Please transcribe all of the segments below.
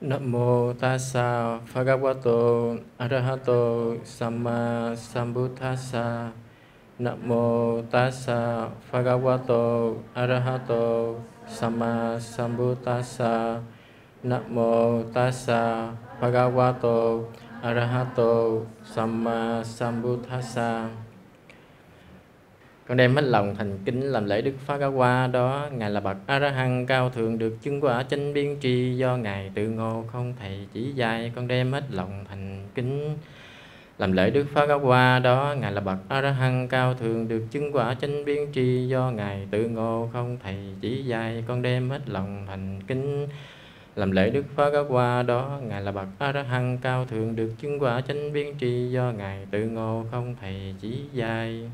Nam mô tassa bhagavato arahato samma sambuddhassa. Nam mô tassa bhagavato arahato samma sambuddhassa. Nam mô tassa bhagavato arahato samma sambuddhassa con đem hết lòng thành kính làm lễ đức phá cáo qua đó. Ngài là bậc A-ra-hăng cao thượng được chứng quả chánh biên tri. Do ngài tự ngộ không thầy chỉ dạy, con đem hết lòng thành kính làm lễ đức phá cáo qua đó. Ngài là bậc A-ra-hăng cao thượng được chứng quả chánh biên tri. Do ngài tự ngộ không thầy chỉ dạy, con đem hết lòng thành kính làm lễ đức phá các qua đó. Ngài là bậc A-ra-hăng cao thượng được chứng quả chánh biên tri. Do ngài tự ngộ không thầy chỉ dạy.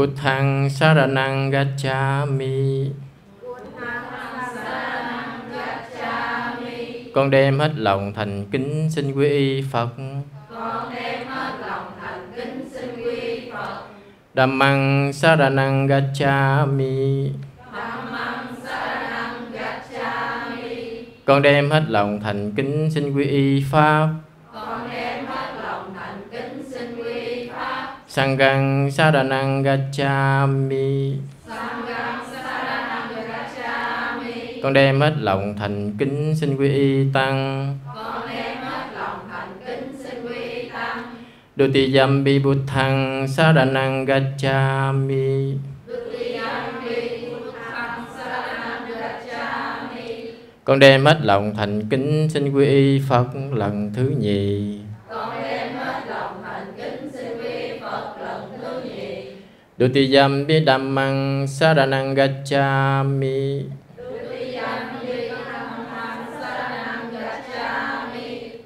Buddhang saranang gacchami. Con đem hết lòng thành kính xin quy y Phật. Con đem hết lòng thành kính xin quy y Phật Dhammang saranang gacchami. Dhammang saranang gacchami Con đem hết lòng thành kính xin quy y Pháp. Sangang saranang gacchami. Con đem hết lòng thành kính xin quy y tăng. Con đem hết lòng thành kính xin quy y tăng saranang gacchami. Con đem hết lòng thành kính xin quy y Phật lần thứ nhì. Dutiyampi dhammang saranang gacchami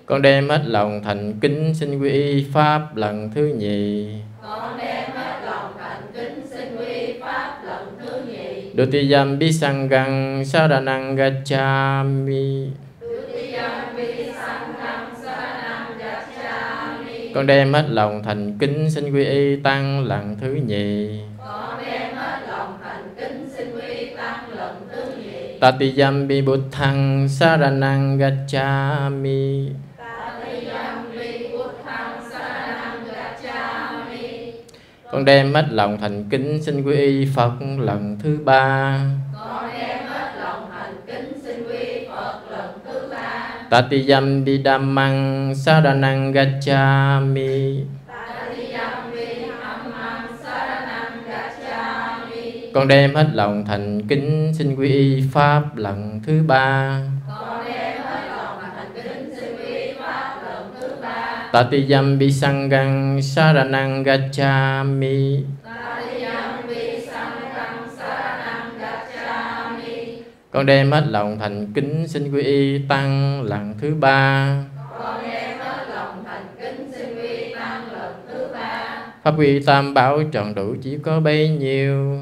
Con đem hết lòng thành kính xin quy y Pháp lần thứ nhì. Con đem hết lòng thành kính xin quy y Pháp lần thứ nhì Dutiyampi sanghang saranang gacchami con đem hết lòng thành kính xin quy y tăng lần thứ nhì. Con đem hết lòng thành kính xin quy y tăng lần thứ nhì buddhang saranang gacchami con đem hết lòng thành kính xin quy y phật lần thứ ba. Tatiyam dhammang saranang gacchami Con đem hết lòng thành kính xin quy y Pháp lần thứ ba. Tatiyam sanghang saranang gacchami con con đem hết lòng thành kính xin quy y tăng lần thứ ba. Pháp quy tam bảo tròn đủ chỉ có bấy nhiêu.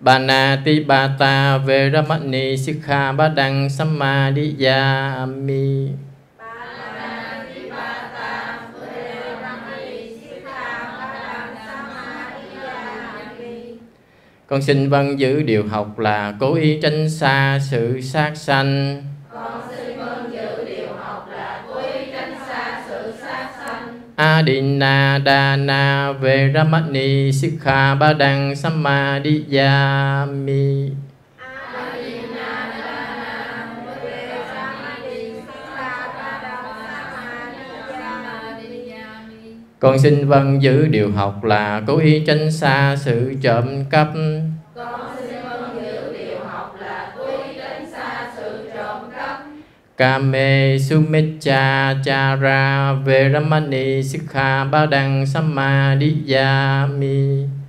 Bà na ti ba ta về ra mắt ni sikha ba đăng samma đi ya ami Con xin vâng giữ điều học là cố ý tránh xa sự sát sanh. Con xin vâng giữ điều học là cố ý tránh xa sự sát sanh. Adina Dana Veramani Sikha Badang Samadhiyami Con xin vâng giữ điều học là cố ý tránh xa sự trộm cắp. Con xin vâng giữ điều học là cố ý tránh xa sự trộm cắp. Kame Sumecha Chara Veramani Sikha Samadhiyami Con xin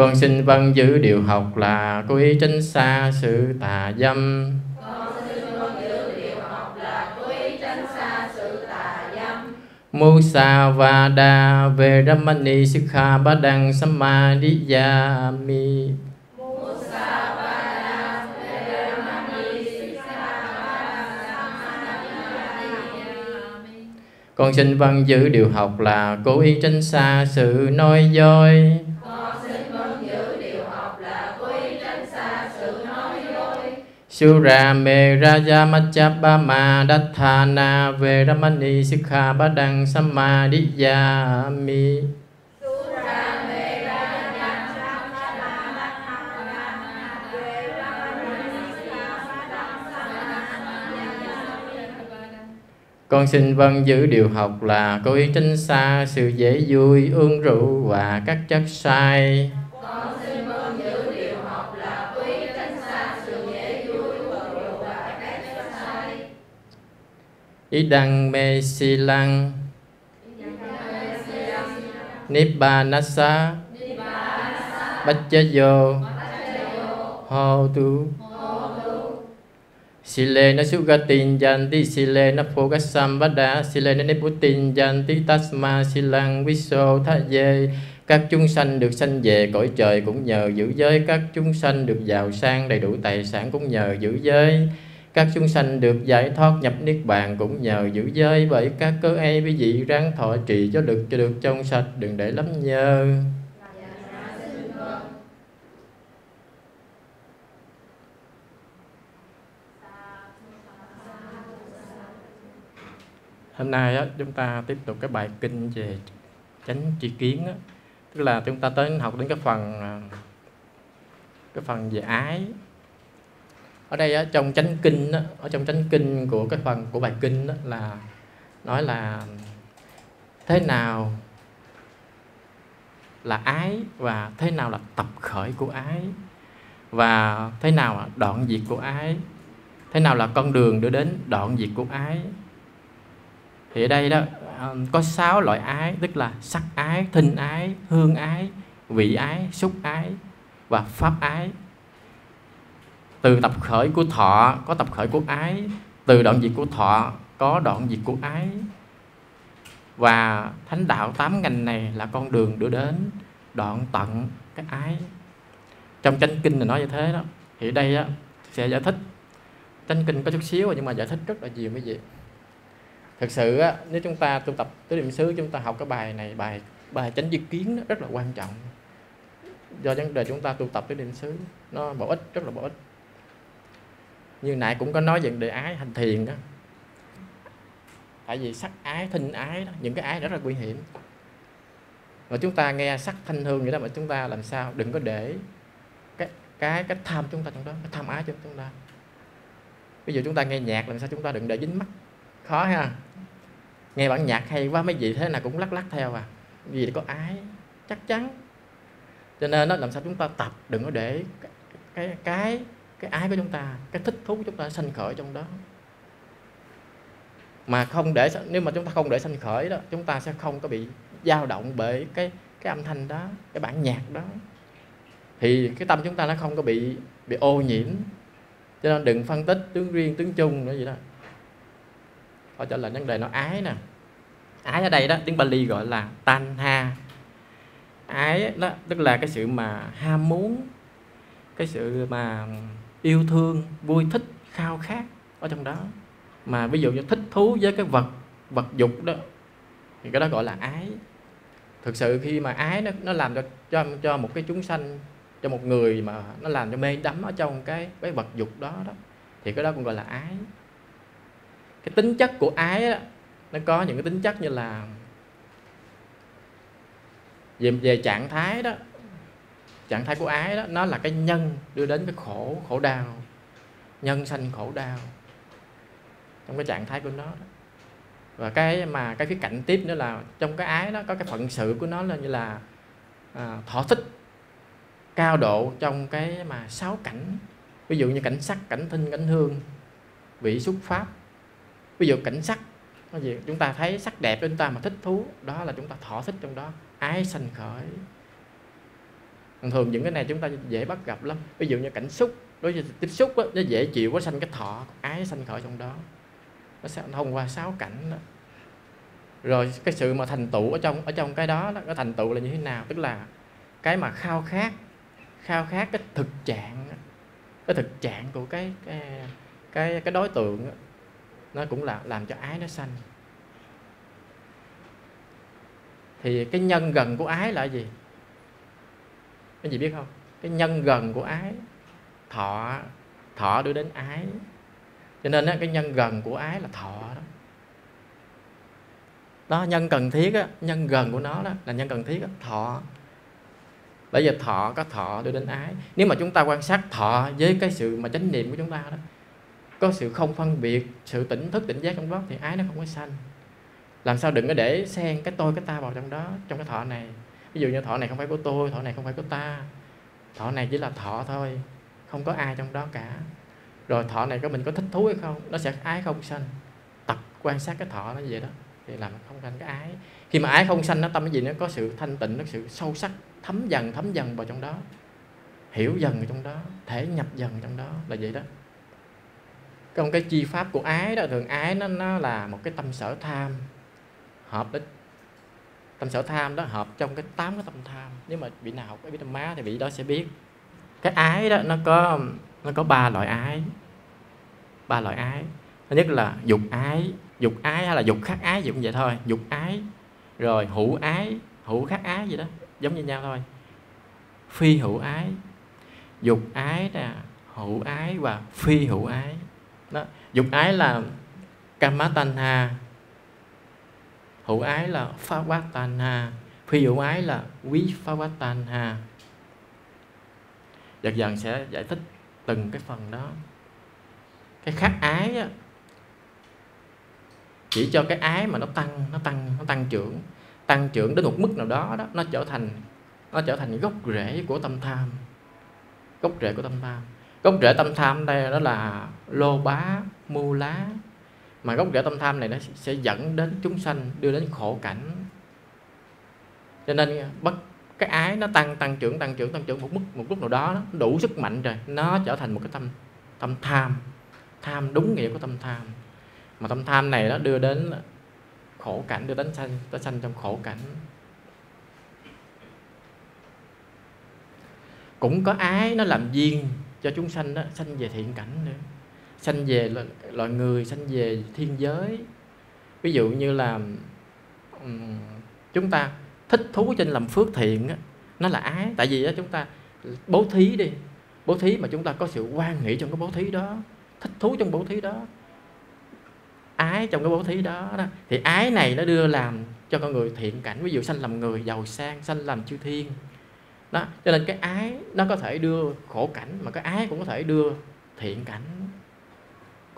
Con xin vâng giữ điều học là cố ý tránh xa sự tà dâm. Musa Vada Veramani Sikha Badang Samadhiyami Con xin vâng giữ điều học là cố ý tránh xa sự nói dối. Con xin dối Sura me raja machapama dathana veramani sikha badang mi Con xin vâng giữ điều học là cố ý tránh xa sự dễ vui, uống rượu và các chất sai. Idang me silang. Nibbanasa. Bacchayo. Ho tu Sile na sugatin janti sile na phogasam sile na niputin janti tasma silang viso tha các chúng sanh được sanh về cõi trời cũng nhờ giữ giới, các chúng sanh được giàu sang đầy đủ tài sản cũng nhờ giữ giới các chúng sanh được giải thoát nhập niết bàn cũng nhờ giữ giới bởi các cơ ấy. Quý vị ráng thọ trì cho được cho được trong sạch đừng để lắm nhơ. Hôm nay á, chúng ta tiếp tục cái bài kinh về chánh tri kiến á. tức là chúng ta tới học đến cái phần à, cái phần về ái ở đây á, trong chánh kinh ở trong chánh kinh của cái phần của bài kinh đó là nói là thế nào là ái và thế nào là tập khởi của ái và thế nào là đoạn diệt của ái thế nào là con đường đưa đến đoạn diệt của ái. Thì ở đây đó à, có sáu loại ái tức là sắc ái thinh ái hương ái vị ái xúc ái và pháp ái từ tập khởi của thọ có tập khởi của ái từ đoạn diệt của thọ có đoạn diệt của ái. Và thánh đạo tám ngành này là con đường đưa đến đoạn tận cái ái. Trong chánh kinh là nói như thế đó. Thì đây á, sẽ giải thích. Chánh kinh có chút xíu nhưng mà giải thích rất là nhiều mấy vị. Thực sự á, nếu chúng ta tu tập tứ niệm xứ chúng ta học cái bài này bài bài chánh diệt kiến rất là quan trọng. Do vấn đề chúng ta tu tập tứ niệm xứ nó bổ ích rất là bổ ích như nãy cũng có nói về đề ái hành thiền đó. Tại vì sắc ái thinh ái đó, những cái ái rất là nguy hiểm. Mà chúng ta nghe sắc thanh hương vậy đó mà chúng ta làm sao? Đừng có để cái cái cái tham chúng ta trong đó cái tham ái trong chúng ta. Ví dụ chúng ta nghe nhạc làm sao chúng ta đừng để dính mắt. Khó ha. Nghe bản nhạc hay quá mấy vị thế nào cũng lắc lắc theo à. Vì có ái chắc chắn. Cho nên nó làm sao chúng ta tập đừng có để cái cái cái, cái ái của chúng ta, cái thích thú của chúng ta sanh khởi trong đó. Mà không để nếu mà chúng ta không để sanh khởi đó, chúng ta sẽ không có bị dao động bởi cái cái âm thanh đó, cái bản nhạc đó. Thì cái tâm chúng ta nó không có bị bị ô nhiễm. Cho nên đừng phân tích tướng riêng, tướng chung nữa gì đó. Họ trả lời vấn đề nó ái nè. Ái ở đây đó, tiếng Bali gọi là tanha. Ái đó, tức là cái sự mà ham muốn, cái sự mà yêu thương vui thích khao khát ở trong đó. Mà ví dụ như thích thú với cái vật vật dục đó thì cái đó gọi là ái. Thực sự khi mà ái nó nó làm cho cho cho một cái chúng sanh cho một người mà nó làm cho mê đắm ở trong cái cái vật dục đó đó thì cái đó cũng gọi là ái. Cái tính chất của ái đó, nó có những cái tính chất như là về về trạng thái đó trạng thái của ái đó nó là cái nhân đưa đến cái khổ khổ đau nhân sanh khổ đau trong cái trạng thái của nó đó. và cái mà cái phía cạnh tiếp nữa là trong cái ái đó có cái phận sự của nó là như là à, thọ thích cao độ trong cái mà sáu cảnh. Ví dụ như cảnh sắc cảnh thinh cảnh hương vị xuất pháp. Ví dụ cảnh sắc cái gì? Chúng ta thấy sắc đẹp chúng ta mà thích thú đó là chúng ta thọ thích trong đó. Ái sanh khởi thường những cái này chúng ta dễ bắt gặp lắm. Ví dụ như cảnh xúc đối với tiếp xúc đó, nó dễ chịu quá sanh cái thọ ái sanh khởi trong đó. Nó sẽ thông qua sáu cảnh đó. Rồi cái sự mà thành tựu ở trong ở trong cái đó, đó cái thành tựu là như thế nào? Tức là cái mà khao khát khao khát cái thực trạng cái thực trạng của cái cái cái cái đối tượng nó cũng là làm cho ái nó sanh. Thì cái nhân gần của ái là gì? Cái gì biết không? Cái nhân gần của ái. Thọ thọ đưa đến ái. Cho nên á, cái nhân gần của ái là thọ đó. Đó nhân cần thiết á, nhân gần của nó đó là nhân cần thiết á, thọ. Bây giờ thọ có thọ đưa đến ái. Nếu mà chúng ta quan sát thọ với cái sự mà chánh niệm của chúng ta đó có sự không phân biệt sự tỉnh thức tỉnh giác trong đó thì ái nó không có sanh. Làm sao đừng có để xen cái tôi cái ta vào trong đó trong cái thọ này ví dụ như thọ này không phải của tôi thọ này không phải của ta. Thọ này chỉ là thọ thôi, không có ai trong đó cả. Rồi thọ này có mình có thích thú hay không, nó sẽ ái không sanh. Tập quan sát cái thọ nó vậy đó, thì làm không thành cái ái. Khi mà ái không sanh, nó tâm cái gì nó có sự thanh tịnh, nó sự sâu sắc, thấm dần thấm dần vào trong đó. Hiểu dần trong đó, thể nhập dần trong đó là vậy đó. Còn cái chi pháp của ái đó, thường ái nó nó là một cái tâm sở tham, hợp đích tâm sở tham đó, hợp trong cái tám cái tâm tham. Nếu mà vị nào học cái biết tâm má thì vị đó sẽ biết. Cái ái đó, nó có nó có ba loại ái. Ba loại ái. Thứ nhất là dục ái. Dục ái hay là dục khắc ái gì cũng vậy thôi. Dục ái, rồi hữu ái, hữu khắc ái gì đó, giống như nhau thôi. Phi hữu ái. Dục ái nè, hữu ái và phi hữu ái. Đó. Dục ái là kamatanha hữu ái là phavatanha phi hữu ái là quý phavatanha dần dần sẽ giải thích từng cái phần đó. Cái khắc ái á, chỉ cho cái ái mà nó tăng nó tăng nó tăng trưởng. Tăng trưởng đến một mức nào đó đó nó trở thành nó trở thành gốc rễ của tâm tham. Gốc rễ của tâm tham. Gốc rễ tâm tham đây đó là lô bá mu lá mà gốc rễ tâm tham này nó sẽ dẫn đến chúng sanh, đưa đến khổ cảnh. Cho nên bất, cái ái nó tăng tăng trưởng tăng trưởng tăng trưởng một mức, một lúc nào đó, nó đủ sức mạnh rồi, nó trở thành một cái tâm tâm tham. Tham đúng nghĩa của tâm tham. Mà tâm tham này nó đưa đến khổ cảnh, đưa đến sanh, tới sanh trong khổ cảnh. Cũng có ái nó làm duyên cho chúng sanh đó, sanh về thiện cảnh nữa sanh về loại người sanh về thiên giới. Ví dụ như là um, chúng ta thích thú trên làm phước thiện á, nó là ái. Tại vì á, chúng ta bố thí đi bố thí mà chúng ta có sự quan nghĩ trong cái bố thí đó thích thú trong bố thí đó ái trong cái bố thí đó, đó. Thì ái này nó đưa làm cho con người thiện cảnh. Ví dụ sanh làm người giàu sang sanh làm chư thiên. Đó cho nên cái ái nó có thể đưa khổ cảnh mà cái ái cũng có thể đưa thiện cảnh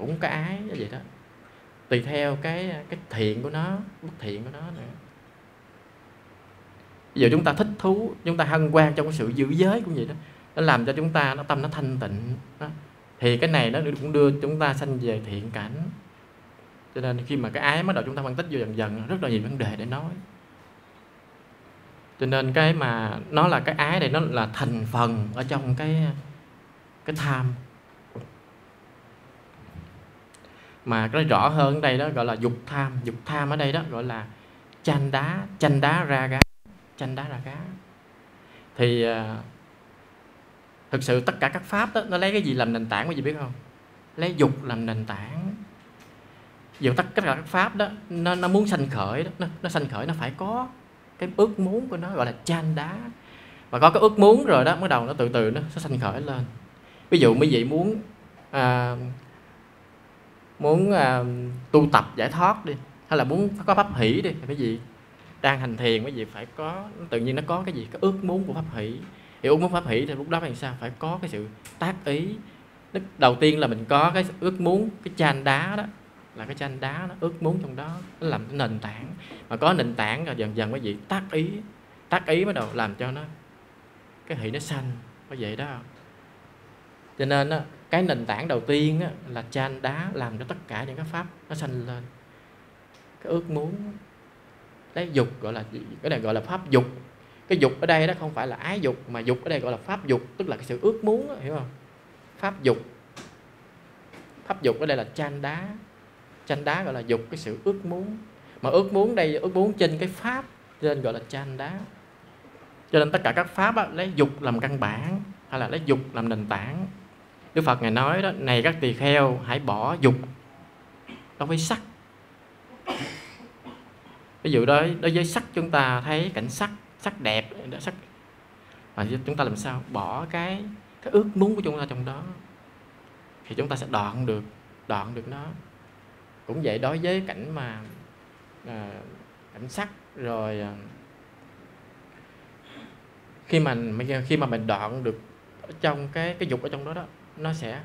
cũng cái ái như vậy đó. Tùy theo cái cái thiện của nó, bất thiện của nó nữa. Giờ chúng ta thích thú, chúng ta hân hoan trong cái sự giữ giới cũng vậy đó. Nó làm cho chúng ta, nó tâm nó thanh tịnh, đó. thì cái này nó cũng đưa chúng ta sanh về thiện cảnh. Cho nên khi mà cái ái bắt đầu chúng ta phân tích vô dần dần, rất là nhiều vấn đề để nói. Cho nên cái mà nó là cái ái này nó là thành phần ở trong cái cái tham. Mà cái rõ hơn ở đây đó gọi là dục tham. Dục tham ở đây đó gọi là chanh đá chanh đá ra gá chanh đá ra gá. Thì à, thực sự tất cả các pháp đó nó lấy cái gì làm nền tảng quý vị biết không? Lấy dục làm nền tảng. Dù tất cả các pháp đó nó, nó muốn sanh khởi đó nó, nó sanh khởi nó phải có cái ước muốn của nó gọi là chan đá. Và có cái ước muốn rồi đó bắt đầu nó từ từ nó sẽ sanh khởi lên. Ví dụ mấy vị muốn à, muốn uh, tu tập giải thoát đi hay là muốn có pháp hỷ đi thì cái gì, đang hành thiền cái gì phải có tự nhiên nó có cái gì cái ước muốn của pháp hỷ. Thì ước muốn pháp hỷ thì lúc đó làm sao? Phải có cái sự tác ý. Đầu tiên là mình có cái ước muốn cái chan đá đó là cái tranh đá nó ước muốn trong đó nó làm cái nền tảng. Mà có nền tảng rồi dần dần cái gì? Tác ý tác ý bắt đầu làm cho nó cái hỷ nó xanh có vậy đó. Cho nên á, cái nền tảng đầu tiên á, là chan đá làm cho tất cả những cái pháp nó sanh lên. Cái ước muốn lấy dục gọi là cái này gọi là pháp dục. Cái dục ở đây đó không phải là ái dục mà dục ở đây gọi là pháp dục tức là cái sự ước muốn đó, hiểu không? Pháp dục. Pháp dục ở đây là chan đá. Chan đá gọi là dục cái sự ước muốn. Mà ước muốn đây ước muốn trên cái pháp nên gọi là chan đá. Cho nên tất cả các pháp á, lấy dục làm căn bản hay là lấy dục làm nền tảng. Đức Phật ngài nói đó này các tỳ kheo hãy bỏ dục đối với sắc. Ví dụ đó đối với sắc chúng ta thấy cảnh sắc sắc đẹp sắc. Và chúng ta làm sao? Bỏ cái cái ước muốn của chúng ta trong đó thì chúng ta sẽ đoạn được đoạn được nó. Cũng vậy đối với cảnh mà à, cảnh sắc rồi à, khi mà khi mà mình đoạn được trong cái cái dục ở trong đó đó nó sẽ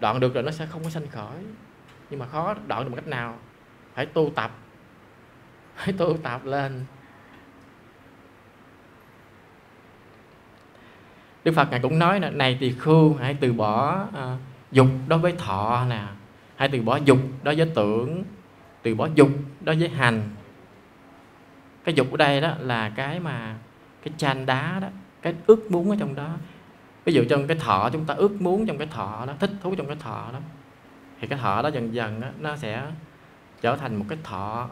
đoạn được rồi nó sẽ không có sanh khởi. Nhưng mà khó đoạn được một cách nào? Phải tu tập. Phải tu tập lên. Đức Phật ngài cũng nói này thì khưu hãy từ bỏ à, dục đối với thọ nè. Hãy từ bỏ dục đối với tưởng từ bỏ dục đối với hành. Cái dục ở đây đó là cái mà cái chan đá đó cái ước muốn ở trong đó ví dụ trong cái thọ chúng ta ước muốn trong cái thọ đó thích thú trong cái thọ đó thì cái thọ đó dần dần đó, nó sẽ trở thành một cái thọ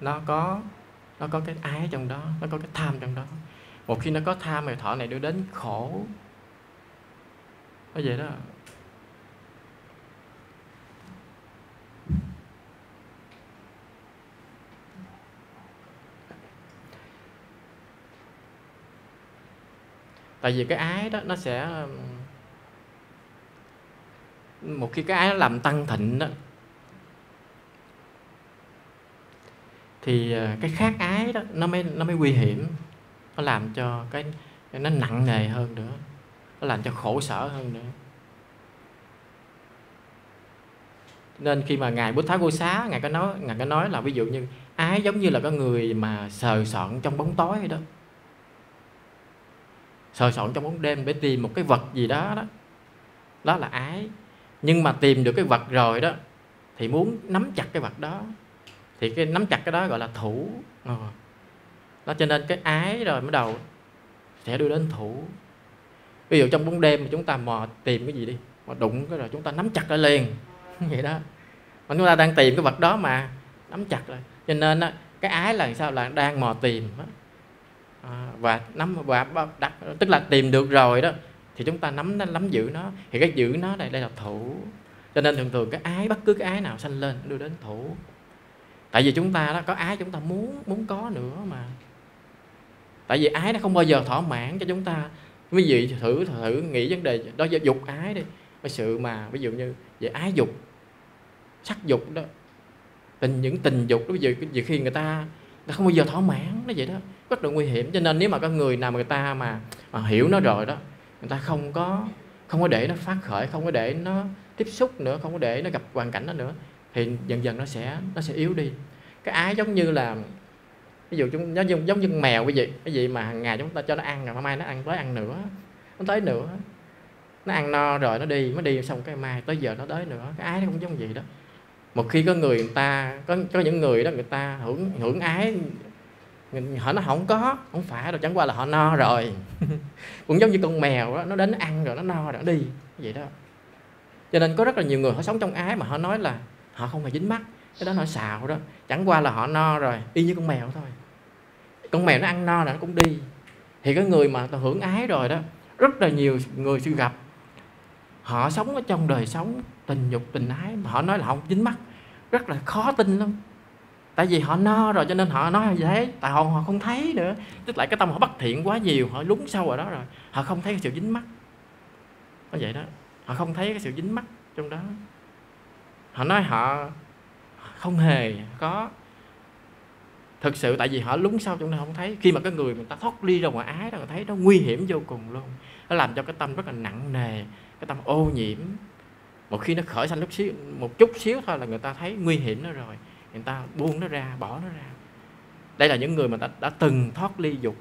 nó có nó có cái ái trong đó nó có cái tham trong đó. Một khi nó có tham thì thọ này đưa đến khổ. Nó vậy đó tại vì cái ái đó, nó sẽ um, một khi cái ái nó làm tăng thịnh đó, thì ờ, cái khác ái đó, nó mới nó mới nguy hiểm. Nó làm cho cái, nó nặng nề hơn nữa. Nó làm cho khổ sở hơn nữa. Nên khi mà ngài Bút Thái Cô Xá, ngài có nói, ngài có nói là ví dụ như ái giống như là có người mà sờ soạn trong bóng tối đó sờ soạn trong bóng đêm để tìm một cái vật gì đó đó. Đó là ái. Nhưng mà tìm được cái vật rồi đó thì muốn nắm chặt cái vật đó. Thì cái nắm chặt cái đó gọi là thủ. Ừ. đó cho nên cái ái rồi mới đầu sẽ đưa đến thủ. Ví dụ trong bóng đêm mà chúng ta mò tìm cái gì đi mà đụng cái rồi chúng ta nắm chặt lại liền. Vậy đó. Mà chúng ta đang tìm cái vật đó mà nắm chặt rồi cho nên đó, cái ái là sao? Là đang mò tìm đó à, và nắm và đặt tức là tìm được rồi đó thì chúng ta nắm nó nắm giữ nó. Thì cái giữ nó đây đây là thủ. Cho nên thường thường cái ái bất cứ cái ái nào sanh lên đưa đến thủ. Tại vì chúng ta đó có ái chúng ta muốn muốn có nữa mà. Tại vì ái nó không bao giờ thỏa mãn cho chúng ta. Quý vị thử thử nghĩ vấn đề đó là dục ái đi. Cái sự mà ví dụ như về ái dục sắc dục đó tình những tình dục đó ví dụ, khi người ta nó không bao giờ thỏa mãn nó vậy đó rất là nguy hiểm. Cho nên nếu mà có người nào mà người ta mà, mà hiểu nó rồi đó người ta không có không có để nó phát khởi không có để nó tiếp xúc nữa không có để nó gặp hoàn cảnh đó nữa thì dần dần nó sẽ nó sẽ yếu đi. Cái ái giống như là ví dụ chúng nó giống giống như mèo cái gì cái gì mà hàng ngày chúng ta cho nó ăn rồi mai nó ăn tới ăn nữa nó tới nữa nó ăn no rồi nó đi mới đi xong cái mai tới giờ nó tới nữa. Cái ái nó cũng giống vậy đó. Một khi có người, người ta có có những người đó người ta hưởng hưởng ái họ nó không có không phải đâu chẳng qua là họ no rồi. Cũng giống như con mèo đó nó đến ăn rồi nó no rồi nó đi vậy đó. Cho nên có rất là nhiều người họ sống trong ái mà họ nói là họ không hề dính mắt cái đó họ xạo đó. Chẳng qua là họ no rồi y như con mèo thôi. Con mèo nó ăn no là nó cũng đi. Thì cái người mà hưởng ái rồi đó rất là nhiều người sư gặp. Họ sống ở trong đời sống tình dục tình ái mà họ nói là không dính mắt rất là khó tin lắm tại vì họ no rồi cho nên họ nói như thế. Tại họ họ không thấy nữa. Tức là cái tâm họ bất thiện quá nhiều họ lún sâu vào đó rồi. Họ không thấy cái sự dính mắt, nó vậy đó. Họ không thấy cái sự dính mắt trong đó. Họ nói họ không hề có. Thực sự tại vì họ lún sâu trong đó không thấy. Khi mà cái người người ta thoát ly ra ngoài ái đó thấy nó nguy hiểm vô cùng luôn. Nó làm cho cái tâm rất là nặng nề cái tâm ô nhiễm. Một khi nó khởi sanh lúc xíu một chút xíu thôi là người ta thấy nguy hiểm nó rồi người ta buông nó ra bỏ nó ra. Đây là những người mà đã, đã từng thoát ly dục.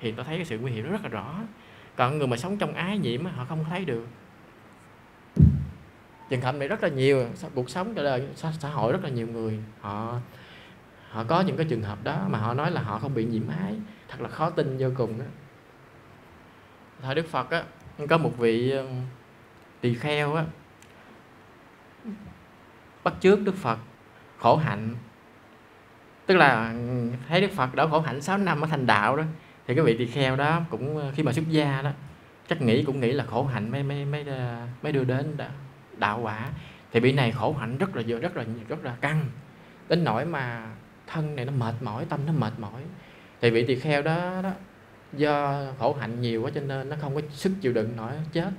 Thì ta thấy cái sự nguy hiểm nó rất là rõ. Còn người mà sống trong ái nhiễm họ không thấy được. Trường hợp này rất là nhiều cuộc sống cho đời xã hội rất là nhiều người. Họ họ có những cái trường hợp đó mà họ nói là họ không bị nhiễm ái. Thật là khó tin vô cùng đó thời đức phật á có một vị ờ, tỳ kheo á bắt trước đức phật khổ hạnh. Tức là thấy đức phật đã khổ hạnh 6 năm ở thành đạo đó, thì cái vị tỳ kheo đó cũng, khi mà xuất gia đó, chắc nghĩ cũng nghĩ là khổ hạnh mới mới mới ờ, mới đưa đến đạo quả. Thì vị này khổ hạnh rất là rất là rất là căng. Đến nỗi mà thân này nó mệt mỏi, tâm nó mệt mỏi. Thì vị tỳ kheo đó đó, do khổ hạnh nhiều quá cho nên nó không có sức chịu đựng nổi chết.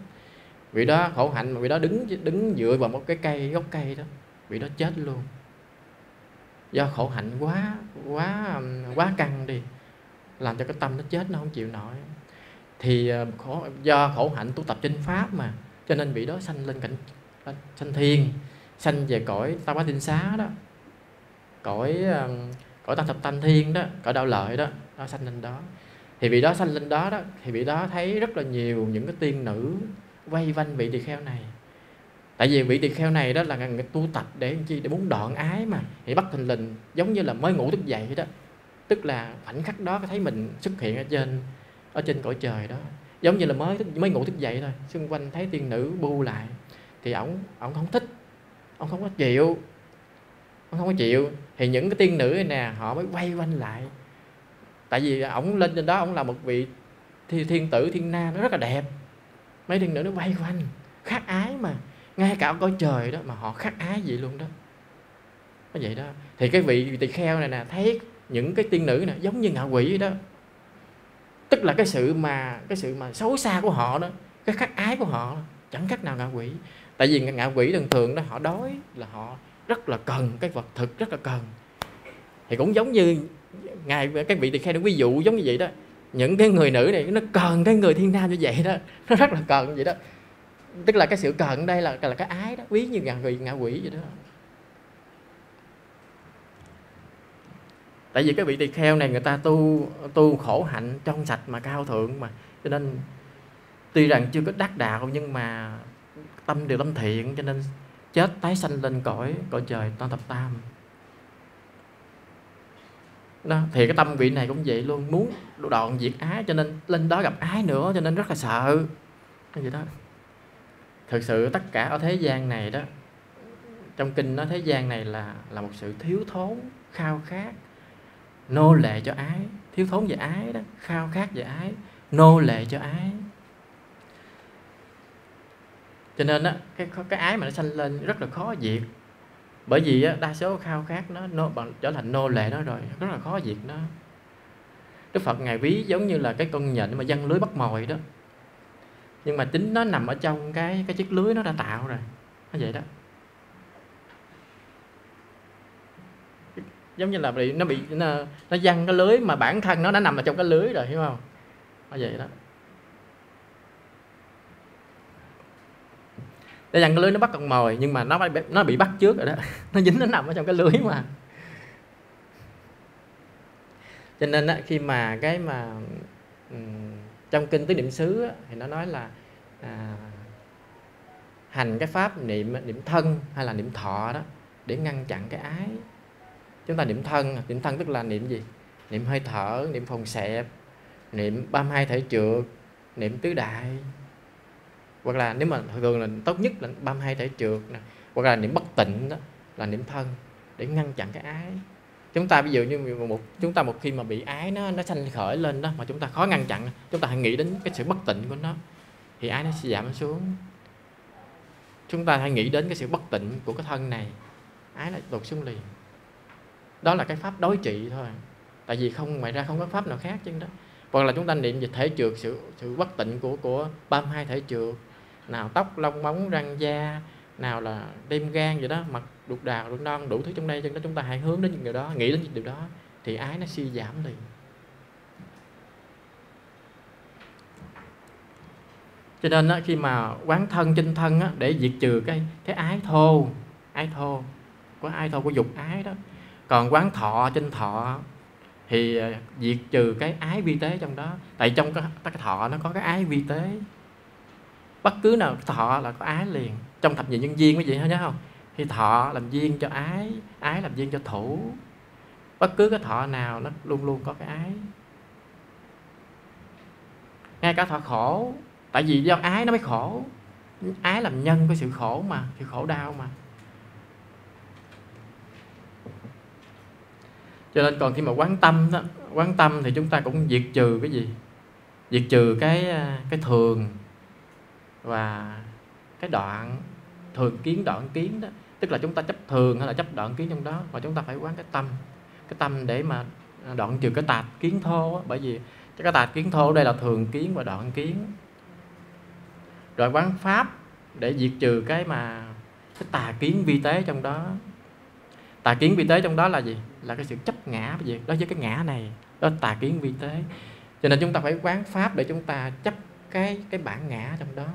Vị đó khổ hạnh mà vị đó đứng đứng dựa vào một cái cây, gốc cây đó, vị đó chết luôn do khổ hạnh quá quá quá căng đi làm cho cái tâm nó chết nó không chịu nổi. Thì ờ, khổ, do khổ hạnh tu tập chân pháp mà cho nên vị đó sanh lên cảnh à, sanh thiên sanh về cõi tam bá tinh xá đó. Cõi ờ, cõi tam thập tam thiên đó cõi đạo lợi đó nó sanh lên đó. Thì vị đó sanh lên đó đó thì vị đó thấy rất là nhiều những cái tiên nữ quay quanh vị tỳ kheo này tại vì vị tỳ kheo này đó là người tu tập để chi? Để muốn đoạn ái mà. Thì bắt thình lình giống như là mới ngủ thức dậy đó. Tức là khoảnh khắc đó thấy mình xuất hiện ở trên ở trên cõi trời đó. Giống như là mới mới ngủ thức dậy thôi. Xung quanh thấy tiên nữ bu lại. Thì ổng ổng không thích. Ông không có chịu. Ông không có chịu. Thì những cái tiên nữ này nè họ mới quay quanh lại. Tại vì ổng lên trên đó ổng là một vị thiên, thiên tử thiên nam nó rất là đẹp. Mấy tiên nữ nó quay quanh. Khác ái mà ngay cả cõi trời đó mà họ khắc ái vậy luôn đó. Có vậy đó. Thì cái vị tỳ kheo này nè, thấy những cái tiên nữ này giống như ngạ quỷ đó. Tức là cái sự mà, cái sự mà xấu xa của họ đó, cái khắc ái của họ, chẳng cách nào ngạ quỷ. Tại vì ngạ quỷ thường thường đó, họ đói là họ rất là cần cái vật thực, rất là cần. Thì cũng giống như ngài, cái vị tỳ kheo ví dụ giống như vậy đó. Những cái người nữ này, nó cần cái người thiên nam như vậy đó. Nó rất là cần vậy đó tức là cái sự cận đây là là cái ái đó, quý như ngạ quỷ ngạ quỷ vậy đó. Tại vì cái vị tỳ kheo này người ta tu tu khổ hạnh trong sạch mà cao thượng mà. Cho nên tuy rằng chưa có đắc đạo nhưng mà tâm đều tâm thiện, cho nên chết tái sanh lên cõi cõi trời tam thập tam. Đó, thì cái tâm vị này cũng vậy luôn, muốn đoạn diệt ái, cho nên lên đó gặp ái nữa, cho nên rất là sợ. Vậy đó thực sự tất cả ở thế gian này đó trong kinh nói thế gian này là là một sự thiếu thốn khao khát. Nô lệ cho ái thiếu thốn về ái đó khao khát về ái nô lệ cho ái. Cho nên á cái cái ái mà nó sanh lên rất là khó diệt. Bởi vì á, đa số khao khát nó nó bằng trở thành nô lệ nó rồi rất là khó diệt nó. Đức Phật ngài ví giống như là cái con nhện mà văng lưới bắt mồi đó nhưng mà tính nó nằm ở trong cái cái chiếc lưới nó đã tạo rồi. Nó vậy đó. Giống như là bị nó bị nó, nó văng cái lưới mà bản thân nó đã nằm ở trong cái lưới rồi hiểu không? Nó vậy đó. Để rằng cái lưới nó bắt con mồi nhưng mà nó nó bị bắt trước rồi đó. Nó dính nó nằm ở trong cái lưới mà. Cho nên đó, khi mà cái mà um, trong kinh tứ niệm xứ á, thì nó nói là à, hành cái pháp niệm niệm thân hay là niệm thọ đó để ngăn chặn cái ái. Chúng ta niệm thân niệm thân tức là niệm gì? Niệm hơi thở niệm phòng xẹp niệm 32 thể trượt niệm tứ đại. Hoặc là nếu mà thường là tốt nhất là 32 thể trượt nè hoặc là niệm bất tịnh đó là niệm thân để ngăn chặn cái ái chúng ta ví dụ như một chúng ta một khi mà bị ái nó nó sanh khởi lên đó, mà chúng ta khó ngăn chặn, chúng ta hãy nghĩ đến cái sự bất tịnh của nó, thì ái nó sẽ giảm xuống. Chúng ta hãy nghĩ đến cái sự bất tịnh của cái thân này, ái lại tụt xuống liền. Đó là cái pháp đối trị thôi, tại vì không, ngoài ra không có pháp nào khác chứ đó. Hoặc là chúng ta niệm về thể trượt, sự sự bất tịnh của của 32 thể trượt, nào tóc, lông, móng, răng, da, nào là đêm gan vậy đó, mặt đục đào đục non đủ thứ trong đây cho đó chúng ta hãy hướng đến những điều đó nghĩ đến những điều đó thì ái nó suy giảm liền. Cho nên đó, khi mà quán thân trên thân á, để diệt trừ cái cái ái thô ái thô có ái thô của dục ái đó. Còn quán thọ trên thọ thì à, diệt trừ cái ái vi tế trong đó. Tại trong cái, cái thọ nó có cái ái vi tế. Bất cứ nào thọ là có ái liền. Trong thập nhị nhân duyên quý vị nhớ không? Thì thọ làm duyên cho ái ái làm duyên cho thủ. Bất cứ cái thọ nào nó luôn luôn có cái ái. Ngay cả thọ khổ, tại vì do ái nó mới khổ. Ái làm nhân của sự khổ mà, sự khổ đau mà. Cho nên còn khi mà quán tâm đó, quán tâm thì chúng ta cũng diệt trừ cái gì? Diệt trừ cái à, cái thường và cái đoạn thường kiến đoạn kiến đó. Tức là chúng ta chấp thường hay là chấp đoạn kiến trong đó, mà chúng ta phải quán cái tâm. Cái tâm để mà à, đoạn trừ cái tạp kiến thô đó. bởi vì cái tạp kiến thô đây là thường kiến và đoạn kiến. Rồi quán pháp để diệt trừ cái mà, cái tà kiến vi tế trong đó. Tà kiến vi tế trong đó là gì? Là cái sự chấp ngã gì đó với cái ngã này, đó tà kiến vi tế. Cho nên chúng ta phải quán pháp để chúng ta chấp cái cái bản ngã trong đó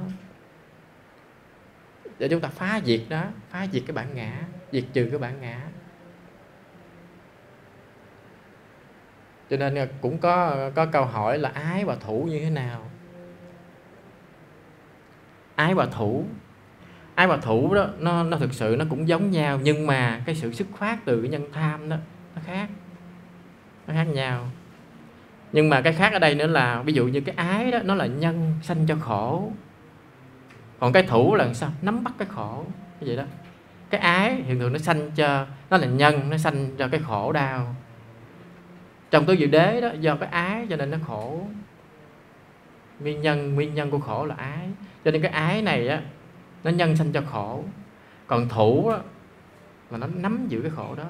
để chúng ta phá diệt đó, phá diệt cái bản ngã, diệt trừ cái bản ngã. Cho nên cũng có có câu hỏi là ái và thủ như thế nào? Ái và thủ. Ái và thủ đó, nó nó thực sự nó cũng giống nhau, nhưng mà cái sự xuất phát từ cái nhân tham đó, nó khác. Nó khác nhau. Nhưng mà cái khác ở đây nữa là, ví dụ như cái ái đó, nó là nhân sanh cho khổ còn cái thủ là sao? Nắm bắt cái khổ cái vậy đó. Cái ái hiện thường nó sanh cho nó là nhân nó sanh cho cái khổ đau. Trong tứ diệu đế đó do cái ái cho nên nó khổ. Nguyên nhân nguyên nhân của khổ là ái. Cho nên cái ái này á nó nhân sanh cho khổ. Còn thủ đó, là nó nắm giữ cái khổ đó.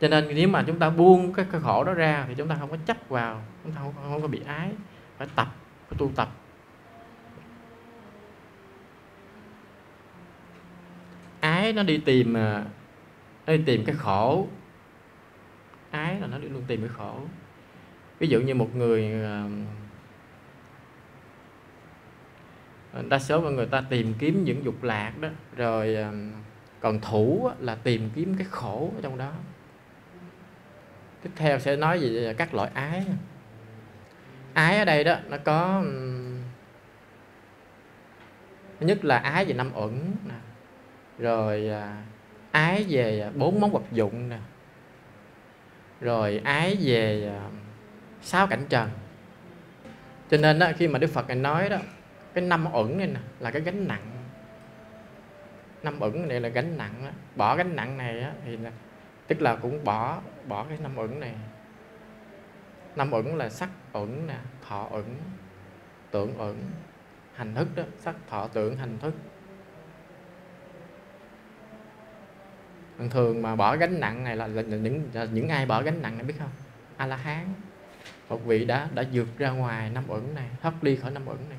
Cho nên nếu mà chúng ta buông cái, cái khổ đó ra thì chúng ta không có chấp vào chúng ta không, không có bị ái. Phải tập phải tu tập. Ái nó đi tìm à, nó đi tìm cái khổ. Ái là nó đi luôn tìm cái khổ. Ví dụ như một người à, đa số mọi người ta tìm kiếm những dục lạc đó, rồi à, còn thủ là tìm kiếm cái khổ ở trong đó. Tiếp theo sẽ nói về các loại ái. Ái ở đây đó, nó có nhất là ái về năm uẩn rồi à, ái về à, bốn món vật dụng nè. Rồi ái về à, sáu cảnh trần. Cho nên đó khi mà đức phật này nói đó cái năm uẩn này nè là cái gánh nặng. Năm uẩn này là gánh nặng đó. bỏ gánh nặng này đó, thì là, tức là cũng bỏ bỏ cái năm uẩn này. Năm uẩn là sắc uẩn nè thọ uẩn tưởng uẩn hành thức đó sắc thọ tưởng hành thức. Thường thường mà bỏ gánh nặng này là, là, là những là những ai bỏ gánh nặng này biết không? A la hán một vị đã đã vượt ra ngoài năm uẩn này thoát ly khỏi năm uẩn này.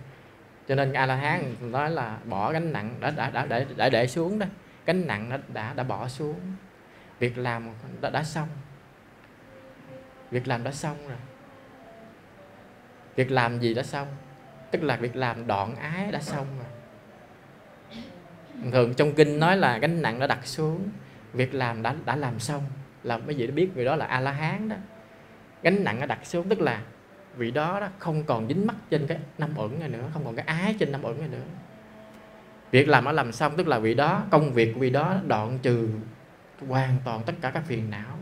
Cho nên a la hán nói là bỏ gánh nặng đã đã đã để đã để xuống đó. Gánh nặng đã đã, đã bỏ xuống. Việc làm đã, đã xong. Việc làm đã xong rồi. Việc làm gì đã xong? Tức là việc làm đoạn ái đã xong rồi. Thường trong kinh nói là gánh nặng đã đặt xuống việc làm đã đã làm xong là mấy vị đã biết người đó là a la hán đó. Gánh nặng đã đặt xuống, tức là vị đó đó không còn dính mắc trên cái năm uẩn này nữa, không còn cái ái trên năm uẩn này nữa. Việc làm đã làm xong, tức là vị đó, công việc của vị đó đoạn trừ hoàn toàn tất cả các phiền não,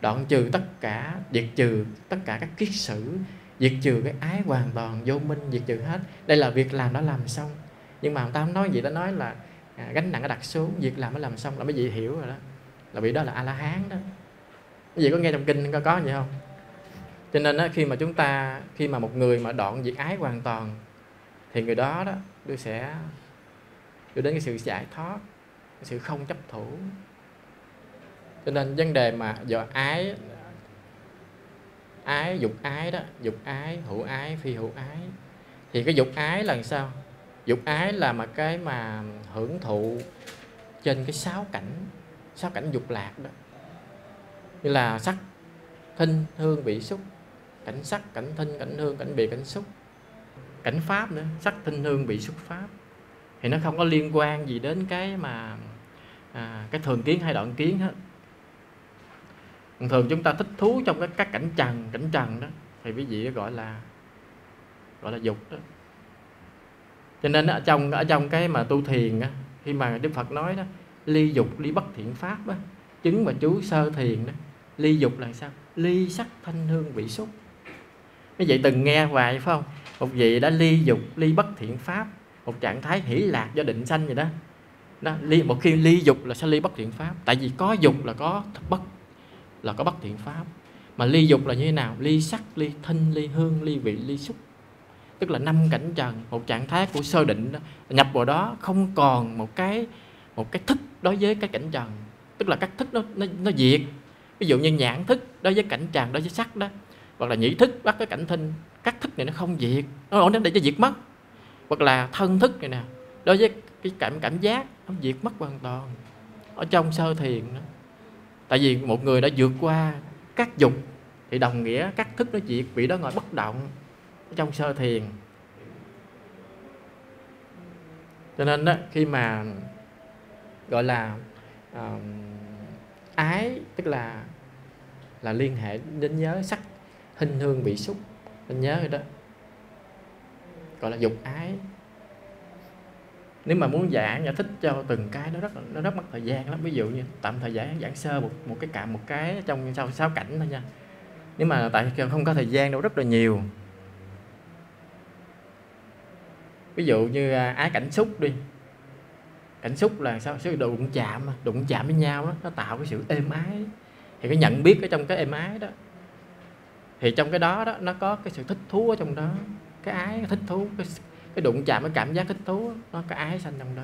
đoạn trừ tất cả, diệt trừ tất cả các kiết sử, diệt trừ cái ái hoàn toàn vô minh, diệt trừ hết. Đây là việc làm đã làm xong. Nhưng mà người ta không nói gì đó nói là à, gánh nặng đã đặt xuống việc làm mới làm xong là mấy vị hiểu rồi đó. Là vị đó là a la hán đó. Mấy vị có nghe trong kinh có có gì không? Cho nên đó, khi mà chúng ta khi mà một người mà đoạn việc ái hoàn toàn thì người đó đó tôi sẽ đưa đến cái sự giải thoát cái sự không chấp thủ. Cho nên vấn đề mà do ái ái dục ái đó dục ái hữu ái phi hữu ái thì cái dục ái là sao? Dục ái là mà cái mà hưởng thụ trên cái sáu cảnh sáu cảnh dục lạc đó. Như là sắc thinh hương vị xúc. Cảnh sắc cảnh thinh cảnh hương cảnh vị cảnh xúc. Cảnh pháp nữa sắc thinh hương vị xúc pháp. Thì nó không có liên quan gì đến cái mà à, cái thường kiến hay đoạn kiến hết. Thường chúng ta thích thú trong cái các cảnh trần cảnh trần đó thì quý vị gọi là gọi là dục đó cho nên ở trong ở trong cái mà tu thiền á, khi mà đức phật nói đó ly dục ly bất thiện pháp á, chứng mà chú sơ thiền đó ly dục là sao? Ly sắc thanh hương vị xúc. Như vậy từng nghe vài phải không? Một vị đã ly dục ly bất thiện pháp một trạng thái hỷ lạc do định sanh vậy đó. Đó ly một khi ly dục là sẽ ly bất thiện pháp. Tại vì có dục là có bất là có bất thiện pháp. Mà ly dục là như thế nào? Ly sắc ly thanh ly hương ly vị ly xúc tức là năm cảnh trần một trạng thái của sơ định đó, nhập vào đó không còn một cái một cái thức đối với cái cảnh trần. Tức là các thức nó nó, nó diệt. Ví dụ như nhãn thức đối với cảnh trần đối với sắc đó hoặc là nhĩ thức bắt cái cảnh thinh các thức này nó không diệt. Nó ổn để cho diệt mất. Hoặc là thân thức này nè đối với cái cảm cảm giác nó diệt mất hoàn toàn. Ở trong sơ thiền đó. tại vì một người đã vượt qua các dục thì đồng nghĩa các thức nó diệt vị đó ngồi bất động trong sơ thiền. Cho nên đó khi mà gọi là uh, ái tức là là liên hệ đến nhớ sắc hình hương vị xúc nên nhớ rồi đó. Gọi là dục ái. Nếu mà muốn giảng giải thích cho từng cái nó rất nó rất mất thời gian lắm. Ví dụ như tạm thời giảng giảng sơ một một cái cạm một cái trong sau sáu cảnh thôi nha. Nếu mà tại không có thời gian đâu rất là nhiều. Ví dụ như à, á ái cảnh xúc đi. Cảnh xúc là sao? Sự đụng chạm đụng chạm với nhau đó, nó tạo cái sự êm ái. Thì cái nhận biết ở trong cái êm ái đó thì trong cái đó đó nó có cái sự thích thú ở trong đó. Cái ái cái thích thú cái, cái đụng chạm cái cảm giác thích thú nó có ái sanh trong đó.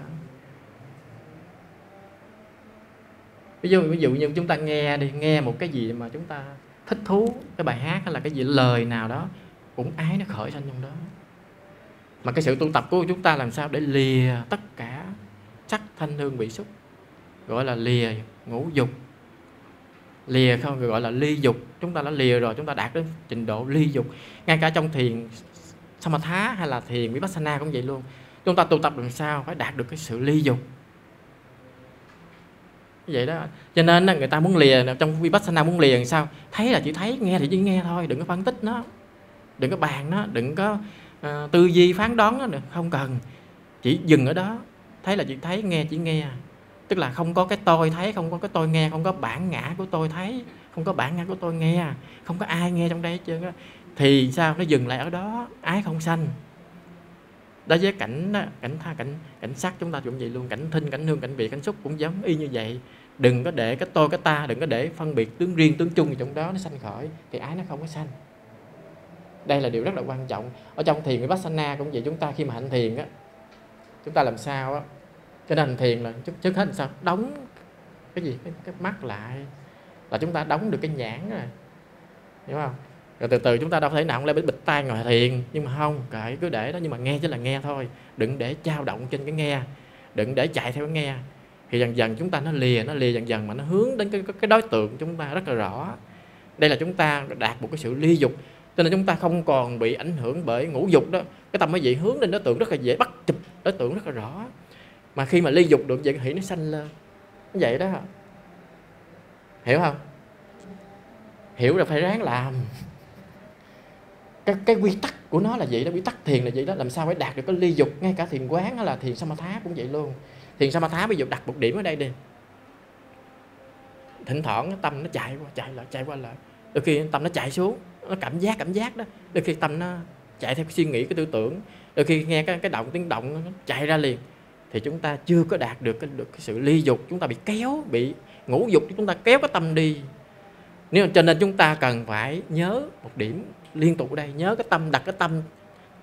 Ví dụ ví dụ như chúng ta nghe đi nghe một cái gì mà chúng ta thích thú cái bài hát hay là cái gì lời nào đó cũng ái nó khởi sanh trong đó mà cái sự tu tập của chúng ta làm sao để lìa tất cả sắc thanh hương vị xúc? Gọi là lìa ngũ dục. Lìa không gọi là ly dục. Chúng ta đã lìa rồi, chúng ta đạt đến trình độ ly dục. Ngay cả trong thiền samatha hay là thiền vipassana cũng vậy luôn. Chúng ta tu tập làm sao phải đạt được cái sự ly dục? Vậy đó. Cho nên người ta muốn lìa trong vipassana muốn lìa làm sao? Thấy là chỉ thấy, nghe thì chỉ nghe thôi, đừng có phân tích nó. Đừng có bàn nó, đừng có Ờ, tư duy phán đoán nó không cần. Chỉ dừng ở đó. Thấy là chỉ thấy, nghe chỉ nghe. Tức là không có cái tôi thấy, không có cái tôi nghe, không có bản ngã của tôi thấy, không có bản ngã của tôi nghe. Không có ai nghe trong đây hết trơn á. Thì sao? Nó dừng lại ở đó. Ái không sanh. Đối với cảnh cảnh tha, cảnh cảnh sắc chúng ta cũng vậy luôn. Cảnh thinh, cảnh hương, cảnh vị, cảnh xúc cũng giống y như vậy. Đừng có để cái tôi, cái ta đừng có để phân biệt tướng riêng, tướng chung trong đó nó sanh khởi thì ái nó không có sanh đây là điều rất là quan trọng. Ở trong thiền vipassana cũng vậy chúng ta khi mà hành thiền á chúng ta làm sao á cho nên thiền là trước, trước hết sao? Đóng cái gì? Cái, cái mắt lại. Là chúng ta đóng được cái nhãn rồi. Hiểu không? Rồi từ từ chúng ta đâu thể nào cũng lên bịch tai ngồi thiền. Nhưng mà không kệ cứ để đó. Nhưng mà nghe chỉ là nghe thôi. Đừng để trao động trên cái nghe. Đừng để chạy theo cái nghe. Thì dần dần chúng ta nó lìa nó lìa dần dần mà nó hướng đến cái cái đối tượng chúng ta rất là rõ. Đây là chúng ta đạt một cái sự ly dục cho nên chúng ta không còn bị ảnh hưởng bởi ngũ dục đó. Cái tâm cái vị hướng lên đối tượng rất là dễ bắt chụp đối tượng rất là rõ. Mà khi mà ly dục được vậy hỷ nó sanh lên. Vậy đó. Hiểu không? Hiểu là phải ráng làm. Cái, cái quy tắc của nó là vậy đó quy tắc thiền là vậy đó. Làm sao phải đạt được cái ly dục ngay cả thiền quán hay là thiền samatha cũng vậy luôn. Thiền samatha ví dụ đặt một điểm ở đây đi. Thỉnh thoảng cái tâm nó chạy qua chạy lại chạy qua lại. Đôi khi tâm nó chạy xuống nó cảm giác cảm giác đó. Đôi khi tâm nó chạy theo cái suy nghĩ cái tư tưởng. Đôi khi nghe cái cái động tiếng động nó chạy ra liền. Thì chúng ta chưa có đạt được cái, được cái sự ly dục. Chúng ta bị kéo bị ngũ dục. Chúng ta kéo cái tâm đi. Nếu cho nên chúng ta cần phải nhớ một điểm liên tục ở đây. Nhớ cái tâm đặt cái tâm.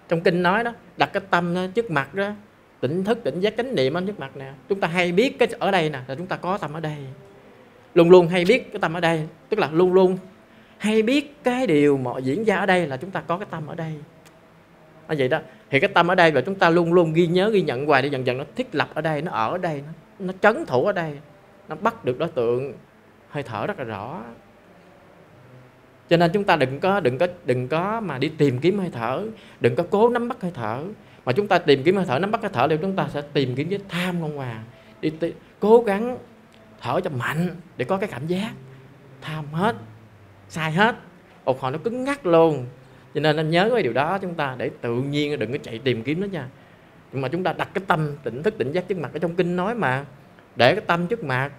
Trong kinh nói đó đặt cái tâm trước mặt đó. Tỉnh thức tỉnh giác chánh niệm ở trước mặt nè. Chúng ta hay biết cái ở đây nè là chúng ta có tâm ở đây. Luôn luôn hay biết cái tâm ở đây. Tức là luôn luôn hay biết cái điều mà diễn ra ở đây là chúng ta có cái tâm ở đây. Như vậy đó. Thì cái tâm ở đây và chúng ta luôn luôn ghi nhớ ghi nhận hoài để dần dần nó thiết lập ở đây nó ở đây nó, nó chấn thủ ở đây nó bắt được đối tượng. Hơi thở rất là rõ. Cho nên chúng ta đừng có đừng có đừng có mà đi tìm kiếm hơi thở. Đừng có cố nắm bắt hơi thở. Mà chúng ta tìm kiếm hơi thở nắm bắt hơi thở thì chúng ta sẽ tìm kiếm với tham ngon hòa đi, đi cố gắng thở cho mạnh để có cái cảm giác tham hết sai hết. Ột họ nó cứng ngắc luôn. Cho nên anh nhớ cái điều đó chúng ta để tự nhiên đừng có chạy tìm kiếm nó nha. Nhưng mà chúng ta đặt cái tâm, tỉnh thức, tỉnh giác trước mặt ở trong kinh nói mà. Để cái tâm trước mặt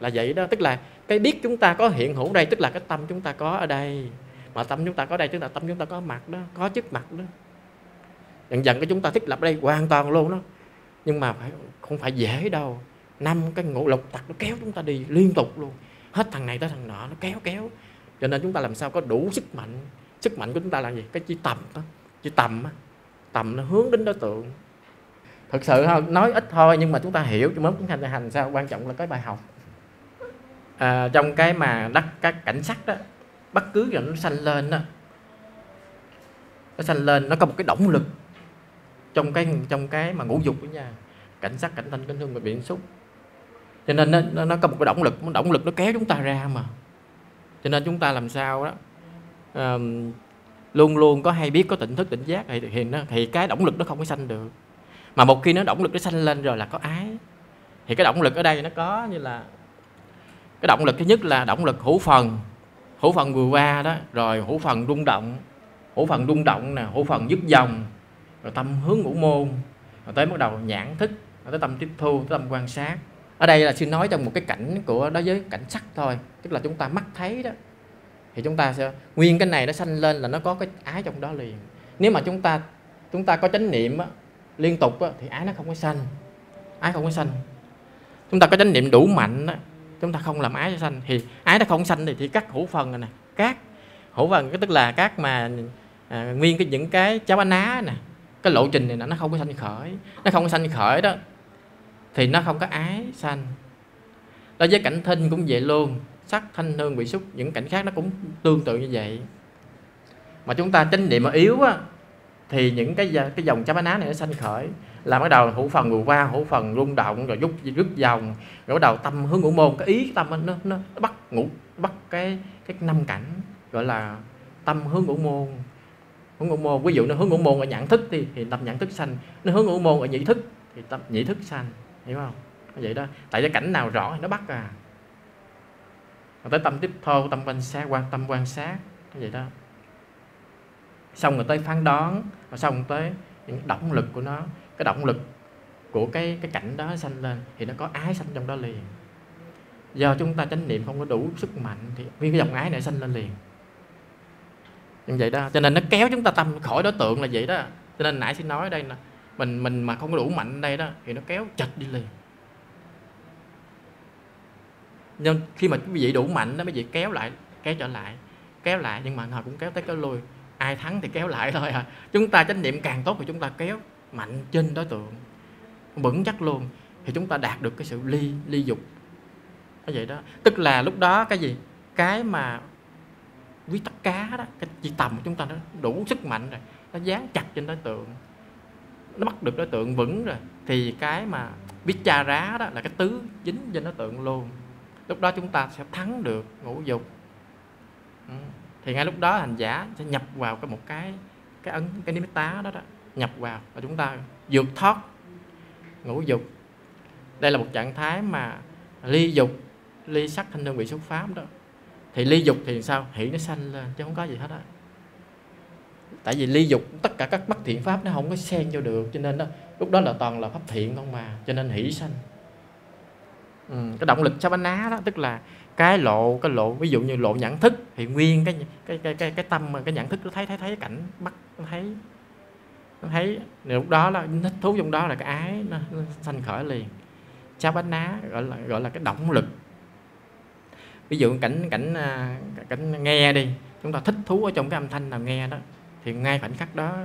là vậy đó. Tức là cái biết chúng ta có hiện hữu đây, tức là cái tâm chúng ta có ở đây. Mà tâm chúng ta có đây tức là tâm chúng ta có mặt đó, có trước mặt đó. Dần dần cái chúng ta thiết lập ở đây hoàn toàn luôn đó. Nhưng mà phải, không phải dễ đâu. Năm cái ngũ lục tặc nó kéo chúng ta đi liên tục luôn hết thằng này tới thằng nọ nó kéo kéo. Cho nên chúng ta làm sao có đủ sức mạnh? Sức mạnh của chúng ta là gì? Cái chi tầm đó chi tầm á. Tầm nó hướng đến đối tượng. Thực sự nói ít thôi nhưng mà chúng ta hiểu cho mớm chúng hành hành sao? Quan trọng là cái bài học. À, trong cái mà đắc các cảnh sắc đó bất cứ là nó sanh lên đó nó sanh lên nó có một cái động lực trong cái trong cái mà ngũ dục đó nha cảnh sắc cảnh thanh cảnh thương và biện xúc cho nên nó, nó, có một cái động lực động lực nó kéo chúng ta ra mà. Cho nên chúng ta làm sao đó um, luôn luôn có hay biết có tỉnh thức tỉnh giác thì, thì, nó, thì cái động lực nó không có sanh được. Mà một khi nó động lực nó sanh lên rồi là có ái. Thì cái động lực ở đây nó có như là cái động lực thứ nhất là động lực hữu phần. Hữu phần vừa qua đó rồi hữu phần rung động. Hữu phần rung động nè hữu phần dứt dòng. Rồi tâm hướng ngũ môn rồi tới bắt đầu nhãn thức rồi tới tâm tiếp thu tới tâm quan sát ở đây là xin nói trong một cái cảnh của đối với cảnh sắc thôi tức là chúng ta mắt thấy đó. Thì chúng ta sẽ nguyên cái này nó sanh lên là nó có cái ái trong đó liền. Nếu mà chúng ta chúng ta có chánh niệm á, liên tục á, thì ái nó không có sanh. Ái không có sanh. Chúng ta có chánh niệm đủ mạnh á, chúng ta không làm ái cho sanh. Thì ái nó không sanh thì thì các hữu phần này nè các hữu phần cái tức là các mà à, nguyên cái những cái cháo bánh ná nè cái lộ trình này nó không có sanh khởi. Nó không có sanh khởi đó thì nó không có ái sanh. Đối với cảnh thinh cũng vậy luôn sắc thanh hương vị xúc những cảnh khác nó cũng tương tự như vậy. Mà chúng ta chánh niệm mà yếu á thì những cái cái dòng chá bá ná này nó sanh khởi là bắt đầu hữu phần người qua hữu phần rung động rồi rút rút dòng rồi bắt đầu tâm hướng ngũ môn cái ý tâm nó nó, nó bắt ngủ bắt cái cái năm cảnh gọi là tâm hướng ngũ môn. Hướng ngũ môn ví dụ nó hướng ngũ môn ở nhãn thức thì thì tâm nhãn thức sanh nó hướng ngũ môn ở nhị thức thì tâm nhị thức sanh hiểu không? Vậy đó. Tại cái cảnh nào rõ thì nó bắt à. Rồi tới tâm tiếp thô, tâm quan sát, quan tâm quan sát vậy đó. Xong rồi tới phán đoán, rồi xong tới những động lực của nó. Cái động lực của cái cái cảnh đó sanh lên thì nó có ái sanh trong đó liền. Do chúng ta chánh niệm không có đủ sức mạnh thì nguyên cái dòng ái này sanh lên liền. Như vậy đó. Cho nên nó kéo chúng ta tâm khỏi đối tượng là vậy đó. Cho nên nãy xin nói ở đây nè mình mình mà không có đủ mạnh đây đó, thì nó kéo chật đi liền. Nhưng khi mà quý vị đủ mạnh đó, quý vị kéo lại, kéo trở lại, kéo lại, nhưng mà họ cũng kéo tới kéo lui. Ai thắng thì kéo lại thôi à. Chúng ta chánh niệm càng tốt thì chúng ta kéo mạnh trên đối tượng. Vững chắc luôn, thì chúng ta đạt được cái sự ly ly dục. Như vậy đó. Tức là lúc đó cái gì? Cái mà quy tắc cá đó, cái chỉ tầm của chúng ta nó đủ sức mạnh rồi, nó dán chặt trên đối tượng nó bắt được đối tượng vững rồi, thì cái mà biết cha rá đó là cái tứ dính trên đối tượng luôn. Lúc đó chúng ta sẽ thắng được ngũ dục. Ừ. thì ngay lúc đó hành giả sẽ nhập vào cái một cái cái ấn, cái nimitta đó đó, nhập vào và chúng ta vượt thoát ngũ dục. Đây là một trạng thái mà ly dục, ly sắc thanh hương vị xuất pháp đó. Thì ly dục thì sao? Hỷ nó sanh lên chứ không có gì hết á tại vì ly dục tất cả các bất thiện pháp nó không có xen vô được cho nên đó lúc đó là toàn là pháp thiện không mà cho nên hỷ sanh. Ừ, cái động lực ná đó tức là cái lộ cái lộ ví dụ như lộ nhận thức thì nguyên cái cái cái cái, cái tâm cái nhận thức nó thấy thấy thấy cảnh bắt nó thấy nó thấy. Lúc đó là thích thú trong đó là cái ái nó, nó sanh khởi liền. Ná gọi là gọi là cái động lực. Ví dụ cảnh cảnh à, cảnh nghe đi chúng ta thích thú ở trong cái âm thanh nào nghe đó thì ngay khoảnh khắc đó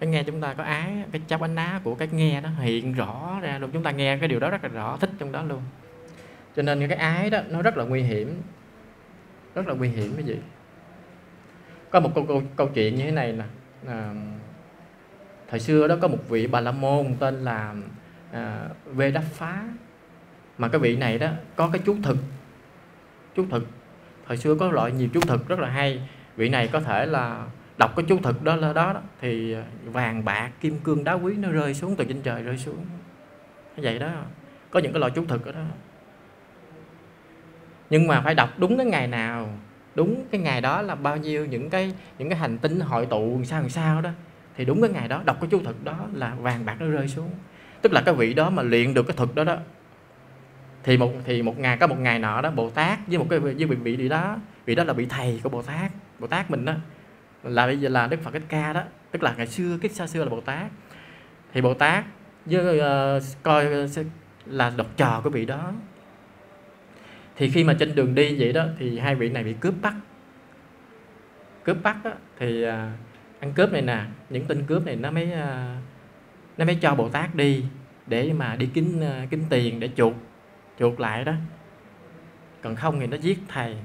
cái nghe chúng ta có ái cái chấp ánh ná của cái nghe đó hiện rõ ra luôn. Chúng ta nghe cái điều đó rất là rõ thích trong đó luôn. Cho nên cái ái đó nó rất là nguy hiểm. Rất là nguy hiểm cái gì? Có một câu, câu, câu chuyện như thế này nè. À, thời xưa đó có một vị bà la môn tên là à, vê đắp phá. Mà cái vị này đó có cái chú thực. Chú thực. Thời xưa có loại nhiều chú thực rất là hay. Vị này có thể là đọc cái chú thực đó là đó, đó thì ờ, vàng bạc kim cương đá quý nó rơi xuống từ trên trời rơi xuống. Như vậy đó. Có những cái loại chú thực đó, đó. Nhưng mà phải đọc đúng cái ngày nào đúng cái ngày đó là bao nhiêu những cái những cái hành tinh hội tụ sao làm sao đó thì đúng cái ngày đó đọc cái chú thực đó là vàng bạc nó rơi xuống. Tức là cái vị đó mà luyện được cái thực đó đó thì một thì một ngày có một ngày nọ đó bồ tát với một cái với vị vị đó vị đó là vị thầy của bồ tát bồ tát mình đó là bây giờ là đức phật thích ca đó tức là ngày xưa cái xa xưa là bồ tát. Thì bồ tát với uh, coi ờ, là độc trò của vị đó. Thì khi mà trên đường đi vậy đó thì hai vị này bị cướp bắt. Cướp bắt đó, thì uh, ăn cướp này nè những tên cướp này nó mới uh, nó mới cho bồ tát đi để mà đi kiếm uh, kiếm tiền để chuộc chuộc lại đó. Còn không thì nó giết thầy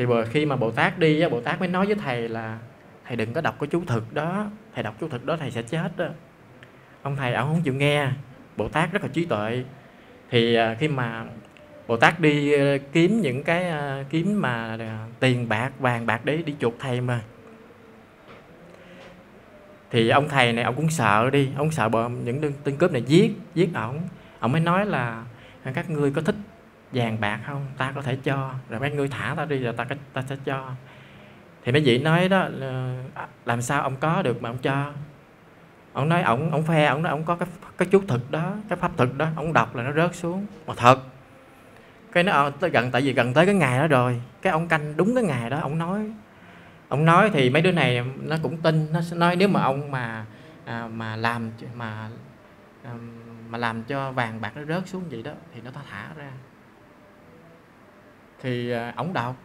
thì khi mà bồ tát đi bồ tát mới nói với thầy là thầy đừng có đọc cái chú thực đó thầy đọc chú thực đó thầy sẽ chết đó. Ông thầy ông không chịu nghe bồ tát rất là trí tuệ. Thì à, khi mà bồ tát đi à, kiếm những cái à, kiếm mà tiền bạc vàng bạc đấy đi chuộc thầy mà. Thì ông thầy này ông cũng sợ đi ông sợ bọn những tên cướp này giết giết ổng. Ông mới nói là các ngươi có thích vàng bạc không? Ta có thể cho. Rồi mấy ngươi thả ta đi rồi ta ta sẽ cho. Thì mấy vị nói đó à, làm sao ông có được mà ông cho? Ông nói ông ông phe ông nói ông có cái cái chú thực đó cái pháp thực đó. Ông đọc là nó rớt xuống. Mà thật cái nó ờ, tới gần tại vì gần tới cái ngày đó rồi cái ông canh đúng cái ngày đó ông nói. Ông nói thì mấy đứa này nó cũng tin nó nói nếu mà ông mà à, mà làm mà à, mà làm cho vàng bạc nó rớt xuống vậy đó thì nó ta thả ra thì à, ổng đọc.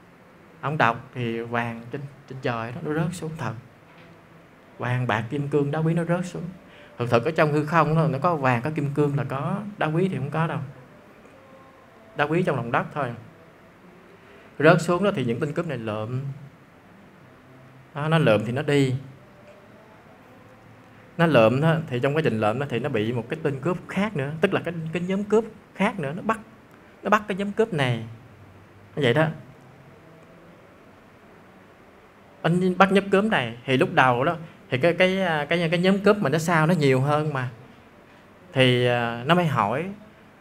Ổng đọc thì vàng trên trên trời đó nó rớt xuống thật. Vàng bạc kim cương đá quý nó rớt xuống. Thực thực ở trong hư không đó, nó có vàng có kim cương là có đá quý thì không có đâu. Đá quý trong lòng đất thôi. Rớt xuống đó thì những tên cướp này lượm. Đó, nó lượm thì nó đi. Nó lượm đó, thì trong quá trình lượm đó, thì nó bị một cái tên cướp khác nữa. Tức là cái cái nhóm cướp khác nữa nó bắt nó bắt cái nhóm cướp này như vậy đó. Anh bắt nhóm cướp này thì lúc đầu đó thì cái cái à, cái cái nhóm cướp mà nó sao nó nhiều hơn mà. Thì à, nó mới hỏi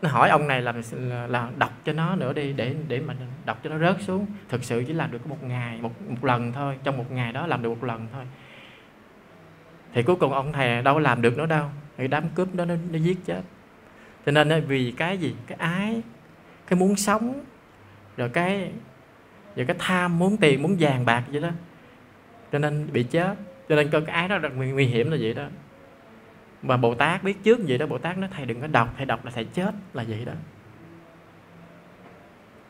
nó hỏi ông này làm là, là đọc cho nó nữa đi để để mà đọc cho nó rớt xuống. Thực sự chỉ làm được một ngày một một lần thôi trong một ngày đó làm được một lần thôi. Thì cuối cùng ông thầy đâu làm được nữa đâu thì đám cướp đó nó, nó giết chết. Cho nên vì cái gì? Cái ái cái muốn sống rồi cái rồi cái tham muốn tiền, muốn vàng bạc vậy đó. Cho nên bị chết. Cho nên cái ái đó rất nguy hiểm là vậy đó. Mà bồ tát biết trước vậy đó, bồ tát nói, thầy đừng có đọc, thầy đọc là thầy chết. Là vậy đó.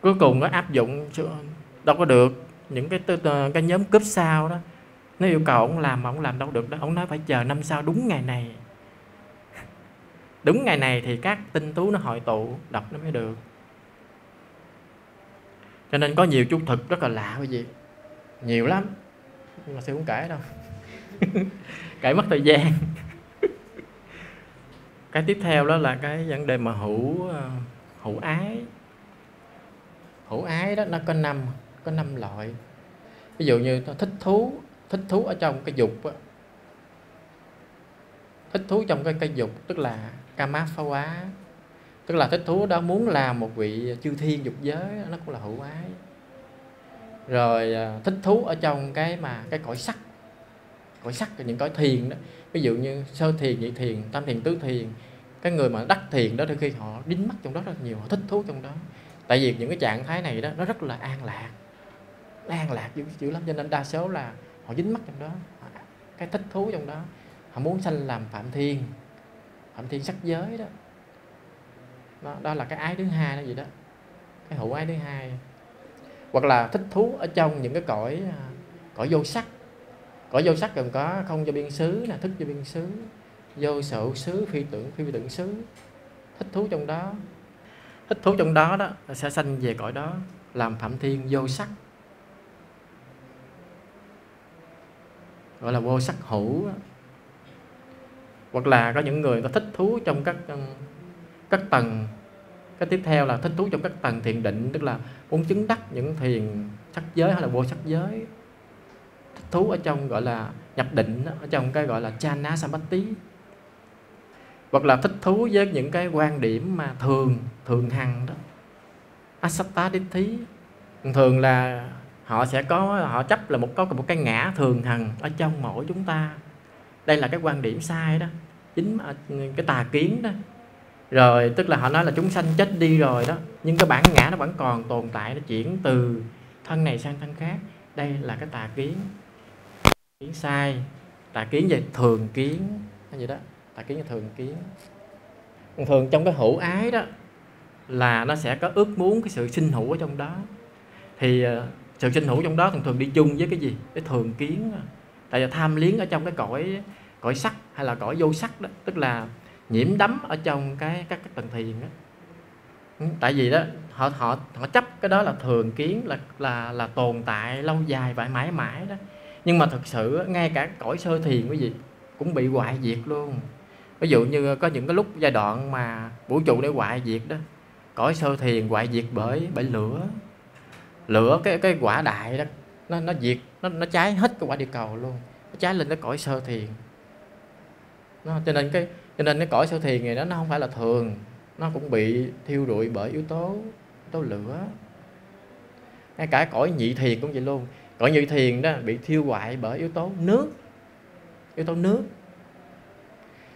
Cuối cùng nó áp dụng đâu có được. Những cái ờ, cái nhóm cướp sao đó, nó yêu cầu ông làm mà ông làm đâu được đó. Ông nói phải chờ năm sau đúng ngày này. Đúng ngày này thì các tinh tú nó hội tụ, đọc nó mới được cho nên có nhiều chú thực rất là lạ quý vị nhiều lắm. Nhưng mà sẽ không kể đâu. Kể mất thời gian. Cái tiếp theo đó là cái vấn đề mà hữu ờ, hữu ái. Hữu ái đó nó có năm có năm loại. Ví dụ như thích thú thích thú ở trong cái dục đó. thích thú trong cái cái dục, tức là kama phá quá tức là thích thú đó muốn làm một vị chư thiên dục giới nó cũng là hữu ái. Rồi à, thích thú ở trong cái mà cái cõi sắc cõi sắc những cõi thiền đó. Ví dụ như sơ thiền nhị thiền tam thiền tứ thiền. Cái người mà đắc thiền đó đôi khi họ đính mắt trong đó rất nhiều họ thích thú trong đó. Tại vì những cái trạng thái này đó nó rất là an lạc. An lạc dữ, dữ lắm cho nên đa số là họ dính mắt trong đó. Cái thích thú trong đó họ muốn sanh làm phạm thiên phạm thiên sắc giới đó đó, đó là cái ái thứ hai đó gì đó. Cái hữu ái thứ hai. Hoặc là thích thú ở trong những cái cõi à, cõi vô sắc. Cõi vô sắc gồm có không cho biên xứ là thức cho biên xứ vô sở xứ phi tưởng phi tưởng xứ. Thích thú trong đó. Thích thú trong đó đó sẽ sanh về cõi đó làm phạm thiên vô sắc. Gọi là vô sắc hữu hoặc là có những người ta thích thú trong các các tầng. Cái tiếp theo là thích thú trong các tầng thiền định, tức là muốn chứng đắc những thiền sắc giới hay là vô sắc giới. Thích thú ở trong gọi là nhập định ở trong cái gọi là chana sampatti hoặc là thích thú với những cái quan điểm mà thường thường hằng đó. Asatta thí. Thường là họ sẽ có, họ chấp là một, có một cái ngã thường hằng ở trong mỗi chúng ta. Đây là cái quan điểm sai đó. Chính cái tà kiến đó rồi, tức là họ nói là chúng sanh chết đi rồi đó, nhưng cái bản ngã nó vẫn còn tồn tại, nó chuyển từ thân này sang thân khác. Đây là cái tà kiến. Kiến sai, tà kiến về thường kiến hay gì đó, tà kiến về thường kiến. Thường trong cái hữu ái đó, là nó sẽ có ước muốn cái sự sinh hữu ở trong đó. Thì ờ, sự sinh hữu trong đó thường thường đi chung với cái gì? Cái thường kiến. Tại vì tham liếng ở trong cái cõi cõi sắc hay là cõi vô sắc đó, tức là nhiễm đắm ở trong cái các các tầng thiền đó ừ, tại vì đó họ họ họ chấp cái đó là thường kiến là là là tồn tại lâu dài và mãi mãi đó. Nhưng mà thực sự ngay cả cõi sơ thiền quý vị cũng bị hoại diệt luôn. Ví dụ như có những cái lúc giai đoạn mà vũ trụ để hoại diệt đó cõi sơ thiền hoại diệt bởi bởi lửa. Lửa cái cái quả đại đó nó nó diệt nó nó cháy hết cái quả địa cầu luôn nó cháy lên cái cõi sơ thiền. Nó, cho nên cái cho nên cái cõi sau thiền này đó nó không phải là thường. Nó cũng bị thiêu rụi bởi yếu tố yếu tố lửa. Ngay cả cõi nhị thiền cũng vậy luôn. Cõi nhị thiền đó bị thiêu hoại bởi yếu tố nước. Yếu tố nước.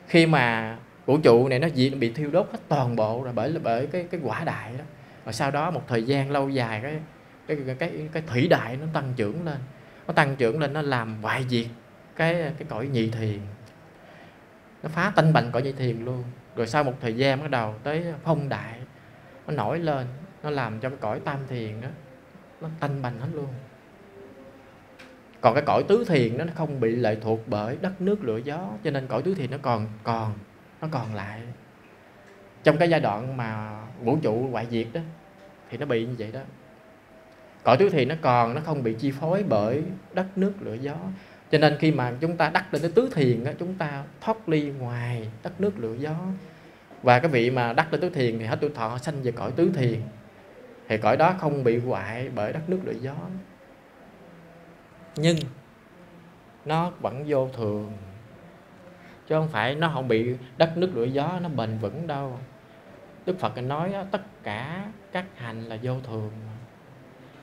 Khi mà vũ trụ này nó bị thiêu đốt hết toàn bộ rồi bởi bởi cái cái quả đại đó. Và sau đó một thời gian lâu dài cái cái cái, cái thủy đại nó tăng trưởng lên. Nó tăng trưởng lên nó làm hoại diệt cái cái cõi nhị thiền nó phá tinh bành cõi dây thiền luôn. Rồi sau một thời gian bắt đầu tới phong đại nó nổi lên nó làm cho cái cõi tam thiền đó nó tanh bành hết luôn. Còn cái cõi tứ thiền đó, nó không bị lệ thuộc bởi đất nước lửa gió cho nên cõi tứ thiền nó còn còn nó còn lại. Trong cái giai đoạn mà vũ trụ hoại diệt đó thì nó bị như vậy đó. Cõi tứ thiền nó còn nó không bị chi phối bởi đất nước lửa gió cho nên khi mà chúng ta đắc lên tới tứ thiền đó, chúng ta thoát ly ngoài đất nước lửa gió. Và cái vị mà đắc lên tứ thiền thì hết tuổi thọ sanh về cõi tứ thiền. Thì cõi đó không bị hoại bởi đất nước lửa gió. Nhưng nó vẫn vô thường. Chứ không phải nó không bị đất nước lửa gió nó bền vững đâu. Đức phật nói tất cả các hành là vô thường.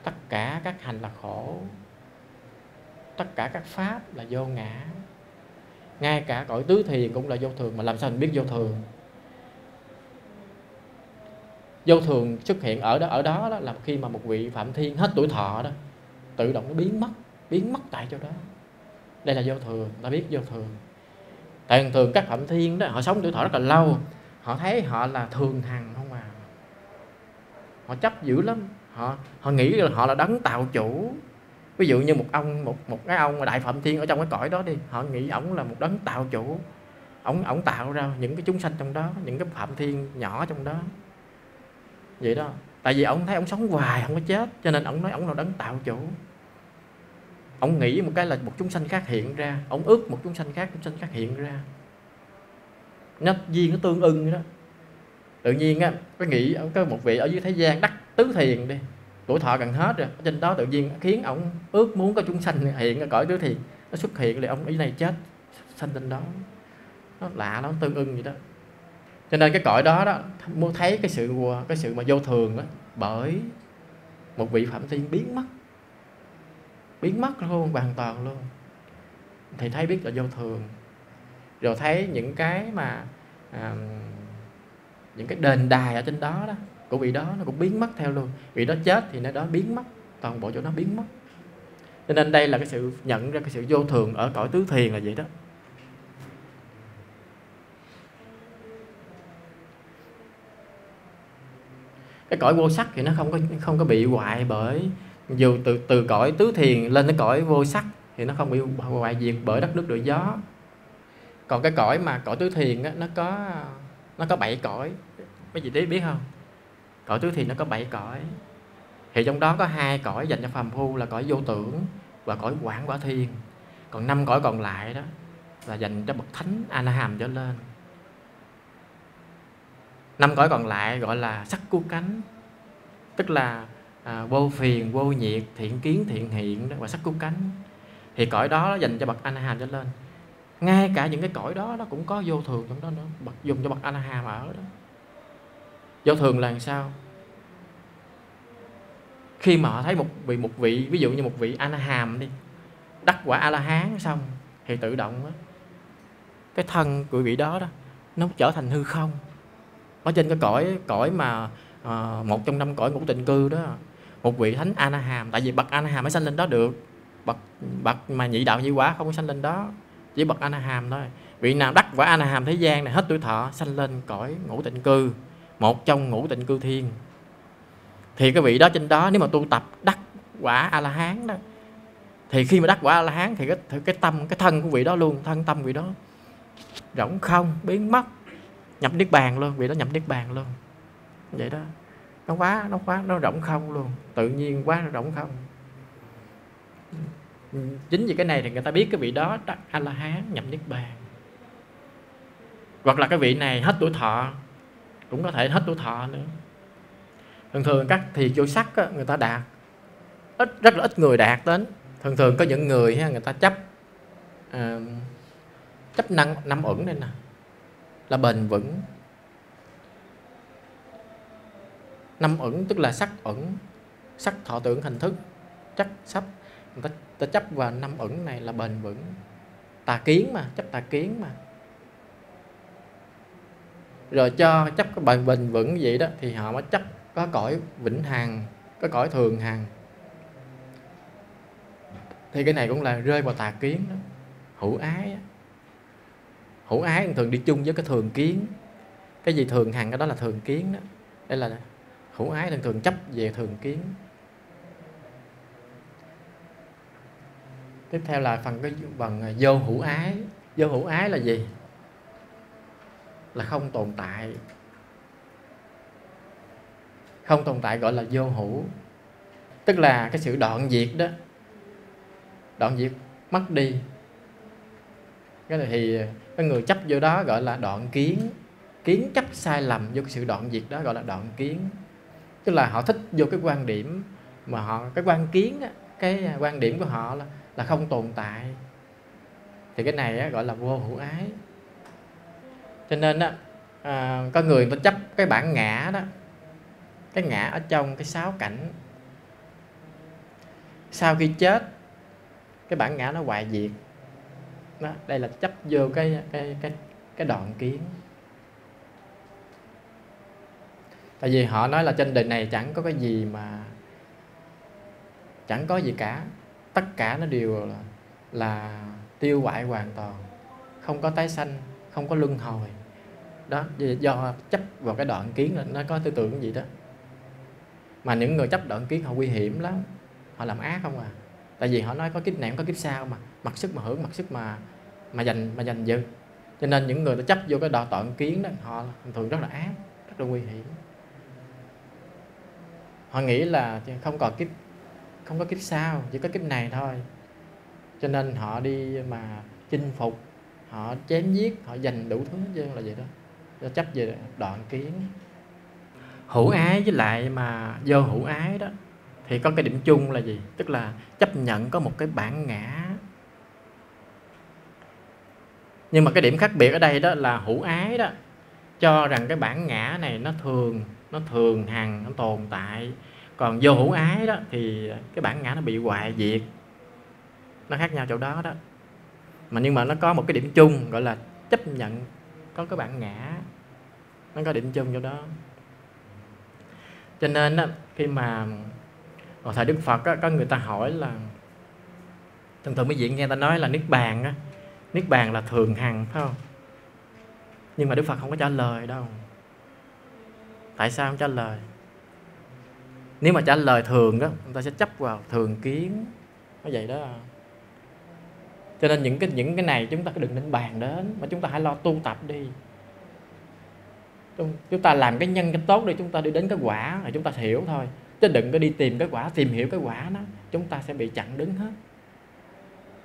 Tất cả các hành là khổ tất cả các pháp là vô ngã. Ngay cả cõi tứ thì cũng là vô thường mà làm sao mình biết vô thường? Vô thường xuất hiện ở đó ở đó, đó là khi mà một vị phạm thiên hết tuổi thọ đó tự động nó biến mất biến mất tại chỗ đó. Đây là vô thường ta biết vô thường. Tại thường thường các phạm thiên đó họ sống tuổi thọ rất là lâu. Họ thấy họ là thường hằng không à. Họ chấp dữ lắm. Họ họ nghĩ là họ là đấng tạo chủ ví dụ như một ông, một một cái ông đại phạm thiên ở trong cái cõi đó đi, họ nghĩ ổng là một đấng tạo chủ. Ổng ổng tạo ra những cái chúng sanh trong đó, những cái phạm thiên nhỏ trong đó. Vậy đó. Tại vì ông thấy ông sống hoài, không có chết, cho nên ông nói ông là đấng tạo chủ. Ông nghĩ một cái là một chúng sanh khác hiện ra ông ước một chúng sanh khác, chúng sanh khác hiện ra. Nó duyên nó tương ưng đó. Tự nhiên á cái nghĩ, có một vị ở dưới thế gian đắc tứ thiền đi tuổi thọ gần hết rồi. Trên đó tự nhiên khiến ông ước muốn có chúng sanh hiện ở cõi tứ thiền nó xuất hiện thì ông ý này chết sanh trên đó. Nó lạ lắm tương ưng vậy đó. Cho nên cái cõi đó đó muốn thấy cái sự cái sự mà vô thường đó bởi một vị phạm thiên biến mất. Biến mất luôn hoàn toàn luôn. Thì thấy biết là vô thường. Rồi thấy những cái mà à, những cái đền đài ở trên đó đó của vị đó nó cũng biến mất theo luôn. Vị đó chết thì nó đó biến mất. Toàn bộ chỗ nó biến mất. Cho nên đây là cái sự nhận ra cái sự vô thường ở cõi tứ thiền là vậy đó. Cái cõi vô sắc thì nó không có không có bị hoại bởi dù từ từ cõi tứ thiền lên cái cõi vô sắc thì nó không bị hoại diệt bởi đất nước đội gió. Còn cái cõi mà cõi tứ thiền á, nó có nó có bảy cõi. Mấy vị đấy biết không? Cõi tứ thiền nó có bảy cõi. Thì trong đó có hai cõi dành cho phàm phu là cõi vô tưởng và cõi quảng quả thiên. Còn năm cõi còn lại đó là dành cho bậc thánh a la hàm trở lên. Năm cõi còn lại gọi là sắc cu cánh tức là à, vô phiền vô nhiệt thiện kiến thiện hiện và sắc cu cánh. Thì cõi đó dành cho bậc a la hàm trở lên. Ngay cả những cái cõi đó nó cũng có vô thường trong đó nữa bậc dùng cho bậc a la hàm ở đó do thường là sao? Khi mà họ thấy một vị một vị ví dụ như một vị a hàm đi đắc quả a la hán xong thì tự động đó, cái thân của vị đó đó nó trở thành hư không. Ở trên cái cõi cõi mà à, một trong năm cõi ngũ tịnh cư đó một vị thánh a hàm tại vì bậc a hàm mới sanh lên đó được. Bậc bậc mà nhị đạo nhị quả không có sanh lên đó chỉ bậc a hàm thôi. Vị nào đắc quả a hàm thế gian này hết tuổi thọ sanh lên cõi ngũ tịnh cư một trong ngũ tịnh cư thiên. Thì cái vị đó trên đó, nếu mà tu tập đắc quả a la hán đó, thì khi mà đắc quả a la hán thì cái cái tâm, cái thân của vị đó luôn, thân tâm vị đó rỗng không, biến mất, nhập niết bàn luôn, vị đó nhập niết bàn luôn. Vậy đó, nó quá nó quá, nó rỗng không luôn, tự nhiên quá nó rỗng không. Chính vì cái này thì người ta biết cái vị đó đắc a la hán nhập niết bàn. Hoặc là cái vị này hết tuổi thọ cũng có thể hết tuổi thọ nữa. Thường thường các thì vô sắc á, người ta đạt. Ít rất là ít người đạt đến. Thường thường có những người ha, người ta chấp à, chấp năng năm ẩn đây nè. Là bền vững. Năm ẩn tức là sắc ẩn sắc thọ tưởng hình thức chắc sắp. Người ta, ta chấp vào năm ẩn này là bền vững. Tà kiến mà chấp tà kiến mà rồi cho chấp cái bài bình vững vậy đó, thì họ mới chấp có cõi vĩnh hằng, có cõi thường hằng. Thì cái này cũng là rơi vào tà kiến đó. Hữu ái đó. hữu ái thường đi chung với cái thường kiến. Cái gì thường hằng, cái đó là thường kiến đó. Đây là hữu ái thường thường chấp về thường kiến. Tiếp theo là phần cái phần à, vô hữu ái. Vô hữu ái là gì? Là không tồn tại. Không tồn tại gọi là vô hữu. Tức là cái sự đoạn diệt đó. Đoạn diệt mất đi. Cái này thì cái người chấp vô đó gọi là đoạn kiến. Kiến chấp sai lầm vô cái sự đoạn diệt đó gọi là đoạn kiến. Tức là họ thích vô cái quan điểm mà họ cái quan kiến á, cái quan điểm của họ là, là không tồn tại. Thì cái này á, gọi là vô hữu ái cho nên á, à, có người ta chấp cái bản ngã đó. Cái ngã ở trong cái sáu cảnh. Sau khi chết cái bản ngã nó hoại diệt. Đó, đây là chấp vô cái cái cái cái đoạn kiến. Tại vì họ nói là trên đời này chẳng có cái gì mà chẳng có gì cả. Tất cả nó đều là, là tiêu hoại hoàn toàn. Không có tái sanh không có luân hồi đó do chấp vào cái đoạn kiến là nó có tư tưởng gì đó. Mà những người chấp đoạn kiến, họ nguy hiểm lắm. Họ làm ác không à. Tại vì họ nói có kiếp này có kiếp sau mà. Mặc sức mà hưởng, mặc sức mà mà dành mà dành dư. Cho nên những người ta chấp vô cái đoạn đoạn kiến đó, họ thường rất là ác, rất là nguy hiểm. Họ nghĩ là không còn kiếp, không có kiếp sau, chỉ có kiếp này thôi. Cho nên họ đi mà chinh phục, họ chém giết, họ giành đủ thứ chứ là vậy đó do chấp về đoạn kiến. Hữu ái với lại mà vô hữu ái đó, thì có cái điểm chung là gì? Tức là chấp nhận có một cái bản ngã. Nhưng mà cái điểm khác biệt ở đây đó là hữu ái đó, cho rằng cái bản ngã này nó thường nó thường hằng, nó tồn tại. Còn vô hữu ái đó thì cái bản ngã nó bị hoại diệt. Nó khác nhau chỗ đó đó. Mà nhưng mà nó có một cái điểm chung gọi là chấp nhận có cái bản ngã nó có điểm chung chỗ đó. Cho nên đó, khi mà ở thời đức phật á, có người ta hỏi là thường thường mấy diện nghe ta nói là niết bàn á niết bàn là thường hằng phải không? Nhưng mà đức phật không có trả lời đâu. Tại sao không trả lời? Nếu mà trả lời thường đó người ta sẽ chấp vào thường kiến. Nó vậy đó à cho nên những cái những cái này chúng ta đừng nên bàn đến mà chúng ta hãy lo tu tập đi. Chúng ta làm cái nhân cái tốt để chúng ta đi đến cái quả là chúng ta hiểu thôi. Chứ đừng có đi tìm cái quả tìm hiểu cái quả đó chúng ta sẽ bị chặn đứng hết.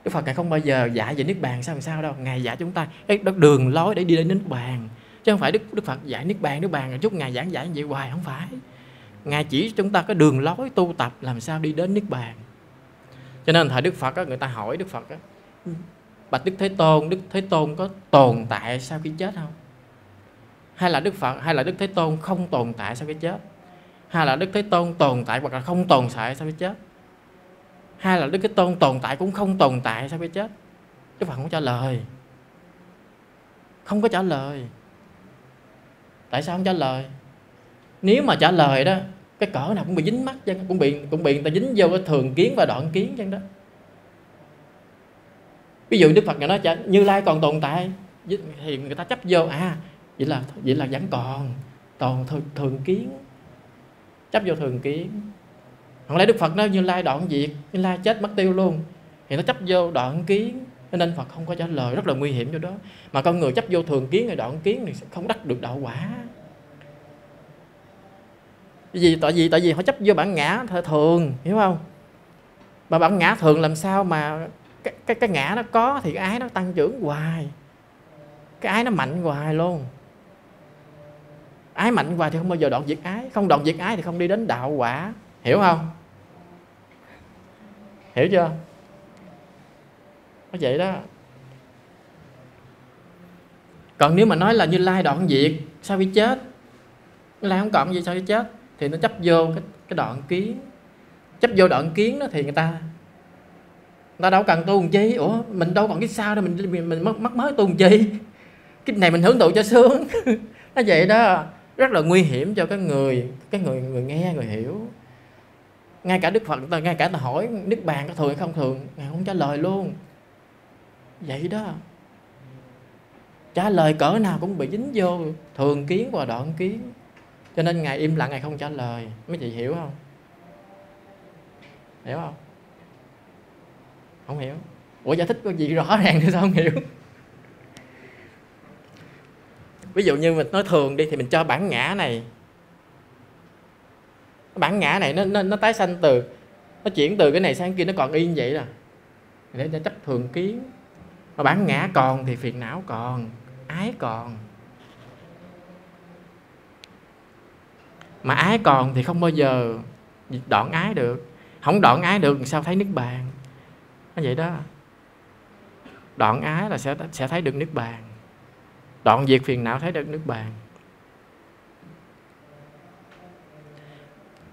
Đức Phật ngài không bao giờ dạy về niết bàn sao làm sao đâu. Ngài dạy chúng ta cái đường lối để đi đến niết bàn. Chứ không phải đức đức phật dạy niết bàn niết bàn chút ngài giảng giải vậy hoài không phải. Ngài chỉ chúng ta cái đường lối tu tập làm sao đi đến niết bàn. Cho nên thời đức phật á, người ta hỏi đức phật á, Ừ. bạch đức thế tôn, đức thế tôn có tồn tại sau khi chết không? Hay là đức phật, hay là đức thế tôn không tồn tại sau khi chết? Hay là đức thế tôn tồn tại hoặc là không tồn tại sau khi chết? Hay là đức thế tôn tồn tại cũng không tồn tại sau khi chết? Đức phật không trả lời. Không có trả lời. Tại sao không trả lời? Nếu mà trả lời đó, cái cỡ nào cũng bị dính mắt chứ cũng bị cũng bị người ta dính vô cái thường kiến và đoạn kiến chứ đó ví dụ đức phật nói chả như lai còn tồn tại. Thì người ta chấp vô à vậy là vậy là vẫn còn còn thường, thường kiến. Chấp vô thường kiến. Không lẽ đức phật nói như lai đoạn diệt như lai chết mất tiêu luôn. Thì nó chấp vô đoạn kiến cho nên phật không có trả lời rất là nguy hiểm cho đó. Mà con người chấp vô thường kiến hay đoạn kiến thì không đắc được đạo quả. Vì tại vì tại vì họ chấp vô bản ngã thường hiểu không? Mà bản ngã thường làm sao mà cái cái, cái ngã nó có thì cái ái nó tăng trưởng hoài. Cái ái nó mạnh hoài luôn. Ái mạnh hoài thì không bao giờ đoạn diệt ái. Không đoạn diệt ái thì không đi đến đạo quả. Hiểu không? Hiểu chưa? Nó vậy đó. Còn nếu mà nói là như lai đoạn diệt sao bị chết? Như lai không còn gì sao bị chết? Thì nó chấp vô cái, cái đoạn kiến. Chấp vô đoạn kiến đó thì người ta ta đâu cần tu làm chi? Ủa mình đâu còn cái sao đâu mình mình, mình mất mất mới tu làm chi? Cái này mình hưởng thụ cho sướng. Nó vậy đó. Rất là nguy hiểm cho cái người cái người người nghe người hiểu. Ngay cả đức phật ta ngay cả ta hỏi đức bàn có thường hay không thường ngài không trả lời luôn. Vậy đó. Trả lời cỡ nào cũng bị dính vô. Thường kiến và đoạn kiến. Cho nên ngài im lặng ngài không trả lời. Mấy chị hiểu không? Hiểu không? Không hiểu. Ủa giải thích có gì rõ ràng thì sao không hiểu? Ví dụ như mình nói thường đi thì mình cho bản ngã này. Bản ngã này nó nó, nó tái sanh từ nó chuyển từ cái này sang kia nó còn yên vậy là để cho chấp thường kiến. Mà bản ngã còn thì phiền não còn ái còn. Mà ái còn thì không bao giờ đoạn ái được. Không đoạn ái được sao thấy nước bàn? Nó vậy đó. Đoạn ái là sẽ sẽ thấy được nước bàn. Đoạn diệt phiền não thấy được nước bàn.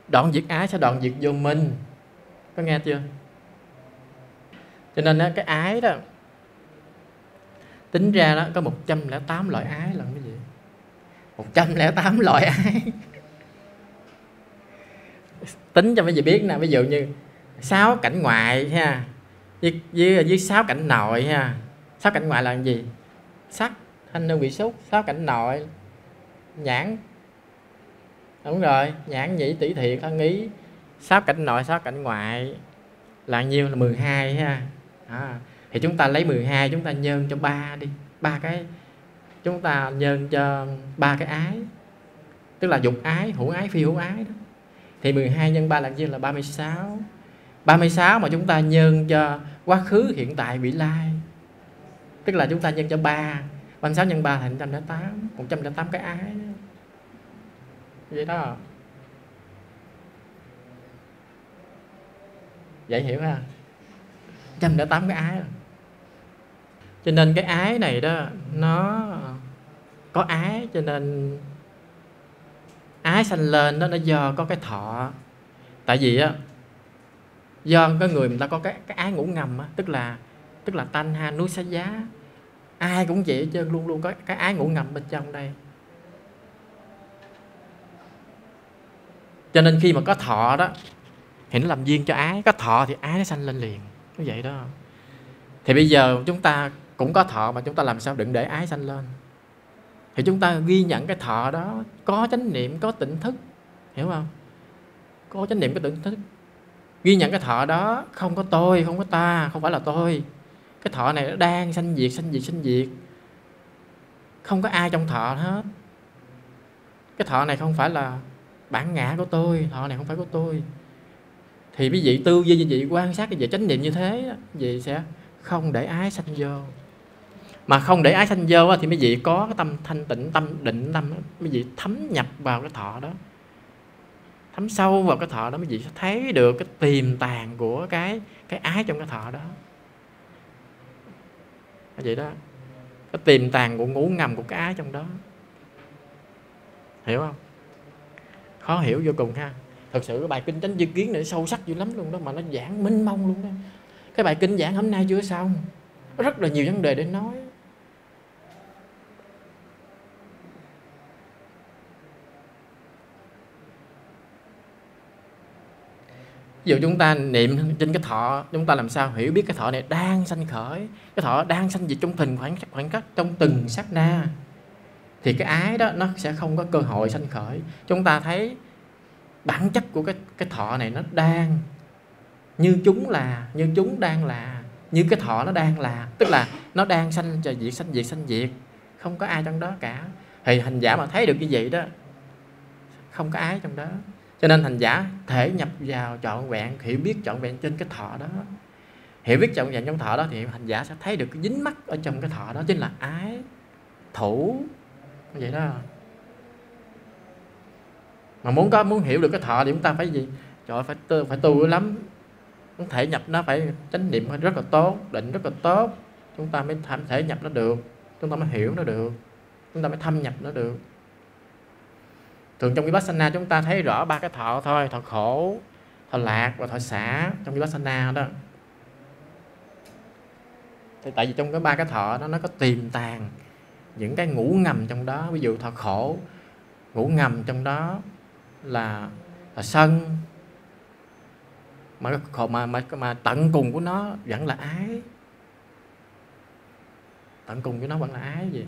Đoạn diệt ái sẽ đoạn diệt vô minh. Có nghe chưa? Cho nên đó, cái ái đó tính ra đó có 108 loại ái là cái gì 108 loại ái. Tính cho mấy vị biết nè ví dụ như sáu cảnh ngoại ha với, với, với sáu cảnh nội ha. Sáu cảnh ngoại là gì? Sắc thanh hương vị xúc sáu cảnh nội. Nhãn. Đúng rồi nhãn nhĩ tỷ thiệt thân ý. Sáu cảnh nội sáu cảnh ngoại. Là nhiêu? Là 12 ha. À, thì chúng ta lấy 12 chúng ta nhân cho ba đi. Ba cái chúng ta nhân cho ba cái ái. Tức là dục ái hữu ái phi hữu ái đó. Thì 12 nhân 3 là nhiêu? Là 36 36 mà chúng ta nhân cho quá khứ, hiện tại, vị lai. Tức là chúng ta nhân cho 3 36 nhân 3 thành 108 108 cái ái. Đó. vậy đó. Dễ hiểu ha? 108 cái ái. Cho nên cái ái này đó, nó có ái, cho nên ái sanh lên đó, nó do có cái thọ. Tại vì á do cái người người ta có cái cái ái ngủ ngầm á, tức là tức là tanh ha núi xá giá, ai cũng vậy hết trơn luôn luôn có cái ái ngủ ngầm bên trong đây. Cho nên khi mà có thọ đó, thì nó làm duyên cho ái, có thọ thì ái nó sanh lên liền như vậy đó. Thì bây giờ chúng ta cũng có thọ mà chúng ta làm sao đừng để ái sanh lên. Thì chúng ta ghi nhận cái thọ đó, có chánh niệm, có tỉnh thức, hiểu không? Có chánh niệm, có tỉnh thức ghi nhận cái thọ đó, không có tôi, không có ta, không phải là tôi. Cái thọ này nó đang sanh diệt sanh diệt sanh diệt. Không có ai trong thọ hết. Cái thọ này không phải là bản ngã của tôi, thọ này không phải của tôi. Thì quý vị tư duy như vậy quan sát cái về chánh niệm như thế vậy sẽ không để ái sanh vô. Mà không để ái sanh vô thì quý vị có cái tâm thanh tịnh, tâm định, tâm, quý vị thấm nhập vào cái thọ đó thấm sâu vào cái thọ đó mới vị sẽ thấy được cái tiềm tàng của cái cái ái trong cái thọ đó. Vậy đó. Cái tiềm tàng của ngủ ngầm của cái ái trong đó. Hiểu không? Khó hiểu vô cùng ha. Thật sự cái bài kinh tránh dư kiến này sâu sắc dữ lắm luôn đó, mà nó giảng minh mông luôn đó. Cái bài kinh giảng hôm nay chưa xong. Rất là nhiều vấn đề để nói. Ví dụ chúng ta niệm trên cái thọ, chúng ta làm sao hiểu biết cái thọ này đang sanh khởi, cái thọ đang sanh diệt trong từng khoảng khoảng cách trong từng sát na, thì cái ái đó nó sẽ không có cơ hội sanh khởi. Chúng ta thấy bản chất của cái cái thọ này nó đang như chúng là, như chúng đang là, như cái thọ nó đang là. Tức là nó đang sanh cho diệt sanh diệt sanh diệt không có ai trong đó cả. Thì hành giả mà thấy được như vậy đó, không có ái trong đó cho nên hành giả thể nhập vào trọn vẹn, hiểu biết trọn vẹn trên cái thọ đó. Hiểu biết trọn vẹn trong thọ đó thì hành giả sẽ thấy được cái dính mắc ở trong cái thọ đó, chính là ái, thủ, vậy đó. Mà muốn có, muốn hiểu được cái thọ thì chúng ta phải gì? Trời phải tu phải tu lắm. Muốn thể nhập nó phải chánh niệm phải rất là tốt, định rất là tốt. Chúng ta mới tham, thể nhập nó được, chúng ta mới hiểu nó được, chúng ta mới thâm nhập nó được thường trong vipassana chúng ta thấy rõ ba cái thọ thôi thọ khổ thọ lạc và thọ xả trong vipassana đó. Thì tại vì trong cái ba cái thọ đó nó có tiềm tàng những cái ngủ ngầm trong đó ví dụ thọ khổ ngủ ngầm trong đó là, là sân mà mà mà mà tận cùng của nó vẫn là ái. Tận cùng của nó vẫn là ái gì?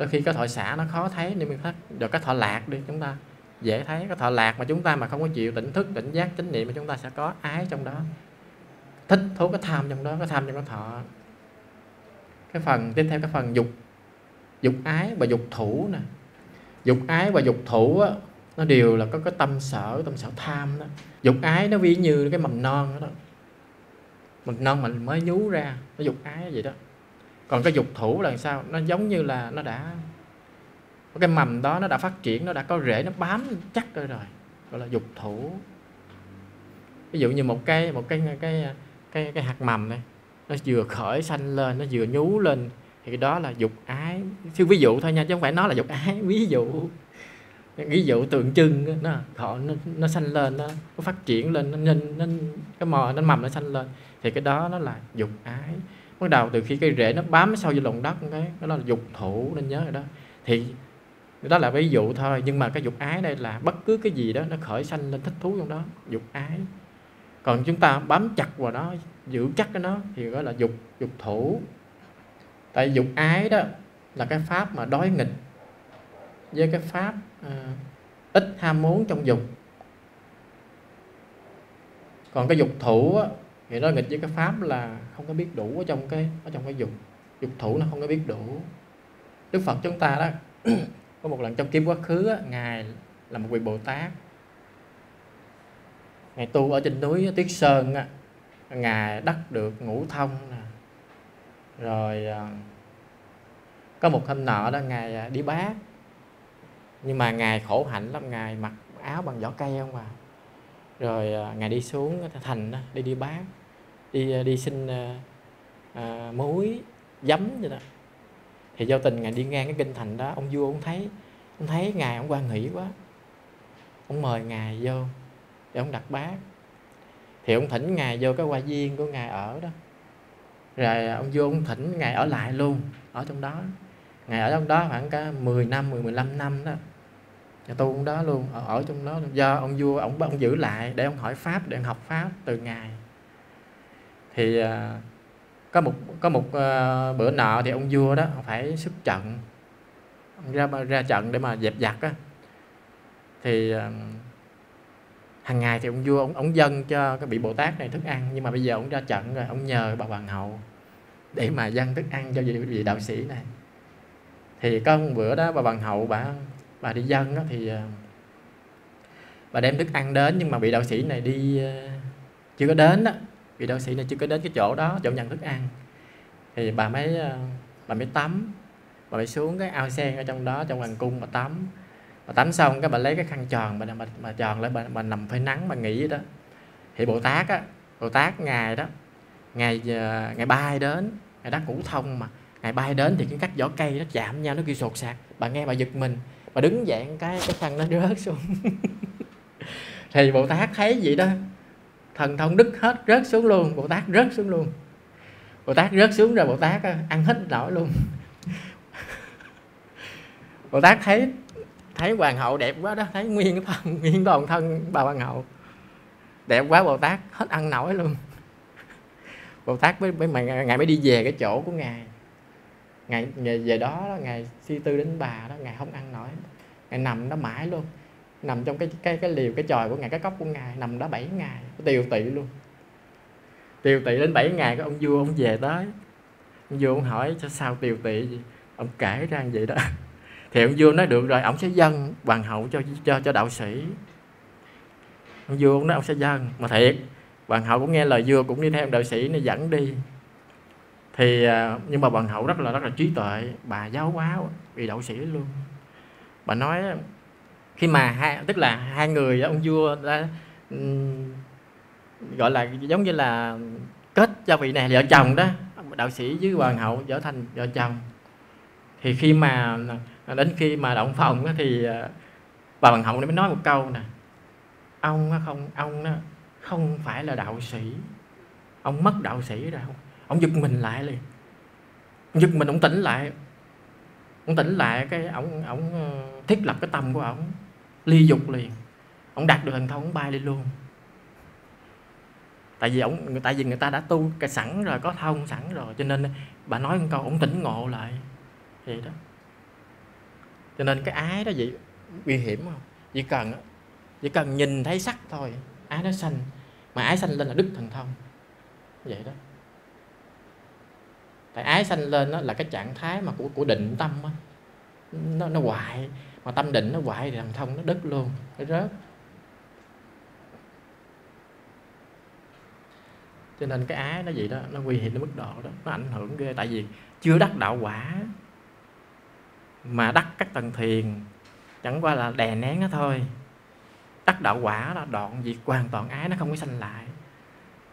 Đôi khi cái thọ xả nó khó thấy nên mình phát rồi cái thọ lạc đi chúng ta dễ thấy. Cái thọ lạc mà chúng ta mà không có chịu tỉnh thức tỉnh giác chánh niệm mà chúng ta sẽ có ái trong đó. Thích thú cái tham trong đó cái tham trong cái thọ. Cái phần tiếp theo cái phần dục. Dục ái và dục thủ nè. Dục ái và dục thủ á, nó đều là có cái tâm sở tâm sở tham đó. Dục ái nó ví như cái mầm non đó, đó. mầm non mình mới nhú ra nó dục ái vậy đó còn cái dục thủ là sao? Nó giống như là nó đã cái mầm đó nó đã phát triển nó đã có rễ nó bám chắc rồi rồi gọi là dục thủ. Ví dụ như một cái một cái cái cái cái hạt mầm này nó vừa khởi xanh lên nó vừa nhú lên thì cái đó là dục ái. Chứ ví dụ thôi nha chứ không phải nói là dục ái ví dụ. Ví dụ tượng trưng nó họ nó, nó xanh lên nó, nó phát triển lên nó nên nó, cái mò nó mầm nó xanh lên thì cái đó nó là dục ái bắt đầu từ khi cây rễ nó bám sau vô lòng đất cái đó là dục thủ nên nhớ rồi đó. Thì đó là ví dụ thôi nhưng mà cái dục ái đây là bất cứ cái gì đó nó khởi sanh lên thích thú trong đó dục ái. Còn chúng ta bám chặt vào đó giữ chắc cái nó thì gọi là dục dục thủ. Tại dục ái đó là cái pháp mà đối nghịch với cái pháp à, ít ham muốn trong dục còn cái dục thủ á, thì nó nghịch với cái pháp là không có biết đủ ở trong cái ở trong cái dục dục thủ nó không có biết đủ. Đức phật chúng ta đó có một lần trong kiếp quá khứ á, ngài là một vị bồ tát. Ngài tu ở trên núi tuyết sơn á, ngài đắc được ngũ thông nè. Rồi à, có một hôm nọ đó ngài à, đi bát nhưng mà ngài khổ hạnh lắm ngài mặc áo bằng vỏ cây không à. Rồi à, ngài đi xuống thành đó đi đi bát đi ờ, đi xin à, muối giấm vậy đó. Thì do tình ngài đi ngang cái kinh thành đó ông vua ông thấy ông thấy ngài ông quan hỷ quá. Ông mời ngài vô để ông đặt bát. Thì ông thỉnh ngài vô cái hoa viên của ngài ở đó. Rồi ông vô ông thỉnh ngài ở lại luôn ở trong đó. Ngài ở trong đó khoảng cả 10 năm 10 15 năm đó. Nhà tu cũng đó luôn ở, ở trong đó do ông vua ông ông giữ lại để ông hỏi pháp để ông học pháp từ ngài thì à, có một có một à, bữa nọ thì ông vua đó phải xuất trận. Ông ra ra trận để mà dẹp giặc á. Thì à, hàng ngày thì ông vua ông, ông dâng cho cái vị bồ tát này thức ăn nhưng mà bây giờ ông ra trận rồi ông nhờ bà hoàng hậu để mà dâng thức ăn cho vị, vị đạo sĩ này. Thì có một bữa đó bà hoàng hậu bà bà đi dân đó, thì bà đem thức ăn đến nhưng mà vị đạo sĩ này đi chưa có đến đó vì đạo sĩ này chưa có đến cái chỗ đó chỗ nhận thức ăn thì bà mới ờ, bà mới tắm bà mới xuống cái ao sen ở trong đó trong hoàng cung mà tắm. Bà tắm xong cái bà lấy cái khăn tròn bà bà, bà tròn lại bà, bà nằm phơi nắng bà nghỉ đó. Thì bồ tát á bồ tát ngài đó ngày ờ, ngày bay đến ngày đắc ngũ thông mà. Ngày bay đến thì cái cách vỏ cây nó chạm nhau nó kêu sột sạc. Bà nghe bà giật mình bà đứng dạng cái cái khăn nó rớt xuống. Thì bồ tát thấy vậy đó thần thông đức hết rớt xuống luôn bồ tát rớt xuống luôn. Bồ tát rớt xuống rồi bồ tát ờ, ăn hết nổi luôn. Bồ tát thấy thấy hoàng hậu đẹp quá đó thấy nguyên cái thân nguyên toàn thân bà hoàng hậu. Đẹp quá bồ tát hết ăn nổi luôn. Bồ tát mới, mới mà ngài mới đi về cái chỗ của ngài. Ngày về đó, đó ngày suy tư đến bà đó ngài không ăn nổi. Ngài nằm đó mãi luôn nằm trong cái cái cái liều, cái tròi của ngài, cái cốc của ngài, nằm đó 7 ngày tiều tị luôn. Tiều tị đến 7 ngày cái ông vua ông về tới. Ông vua ông hỏi cho sao tiều tị gì ông kể ra vậy đó. Thì ông vua nói, được rồi, ông sẽ dâng hoàng hậu cho cho cho đạo sĩ. Ông vua ông nói, ông sẽ dâng. Mà thiệt, hoàng hậu cũng nghe lời vua cũng đi theo đạo sĩ nó dẫn đi. Thì à, nhưng mà hoàng hậu rất là rất là trí tuệ, bà giáo hóa vì đạo sĩ luôn. Bà nói khi mà hai tức là hai người ông vua đã um, gọi là giống như là kết cho vị này vợ chồng đó đạo sĩ với hoàng hậu trở thành vợ chồng. Thì khi mà à, đến khi mà động phòng đó, thì à, bà hoàng hậu mới nói một câu nè. Ông không ông đó không phải là đạo sĩ. Ông mất đạo sĩ rồi ông giật mình lại liền. Ông giật mình ông tỉnh lại. Ông tỉnh lại cái ông ông ờ, thiết lập cái tâm của ông ly dục liền. Ông đạt được thần thông ông bay đi luôn. Tại vì ông tại vì người ta đã tu cái sẵn rồi có thông sẵn rồi cho nên bà nói một câu ông tỉnh ngộ lại. Vậy đó. Cho nên cái ái đó vậy nguy hiểm không? Chỉ cần chỉ cần nhìn thấy sắc thôi ái nó xanh, mà ái xanh lên là đức thần thông. Vậy đó. Tại ái sanh lên đó là cái trạng thái mà của của định tâm đó. nó nó hoại mà tâm định nó hoại thì thần thông nó đứt luôn nó rớt. Cho nên cái ái nó vậy đó nó nguy hiểm đến mức độ đó nó ảnh hưởng ghê. Tại vì chưa đắc đạo quả mà đắc các tầng thiền chẳng qua là đè nén nó thôi. Đắc đạo quả là đoạn diệt hoàn toàn ái nó không có sanh lại.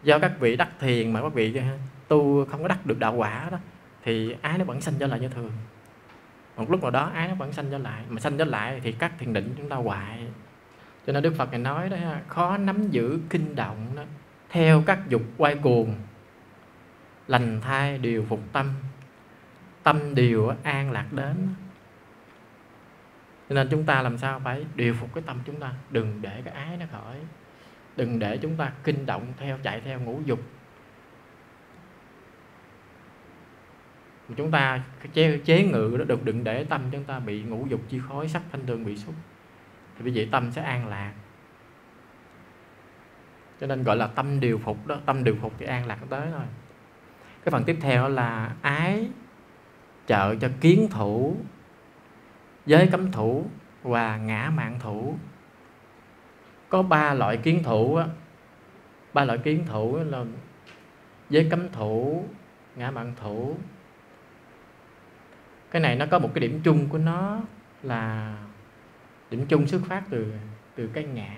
Do các vị đắc thiền mà các vị tu không có đắc được đạo quả đó thì ái nó vẫn sanh trở lại như thường một lúc nào đó ái nó vẫn sanh trở lại. Mà sanh trở lại thì các thiền định chúng ta hoại cho nên đức phật này nói đó, khó nắm giữ kinh động đó. Theo các dục quay cuồng, lành thai điều phục tâm tâm điều an lạc đến. Cho nên chúng ta làm sao phải điều phục cái tâm chúng ta? Đừng để cái ái nó khởi đừng để chúng ta kinh động theo, chạy theo ngũ dục. Chúng ta chế, chế ngự đó được đừng để tâm chúng ta bị ngũ dục chi khói sắc thanh tương bị xúc. Thì vì vậy tâm sẽ an lạc. Cho nên gọi là tâm điều phục đó tâm điều phục thì an lạc tới thôi. Cái phần tiếp theo là ái trợ cho kiến thủ giới cấm thủ và ngã mạng thủ. Có ba loại kiến thủ á. Ba loại kiến thủ là giới cấm thủ ngã mạng thủ cái này nó có một cái điểm chung của nó là điểm chung xuất phát từ từ cái ngã.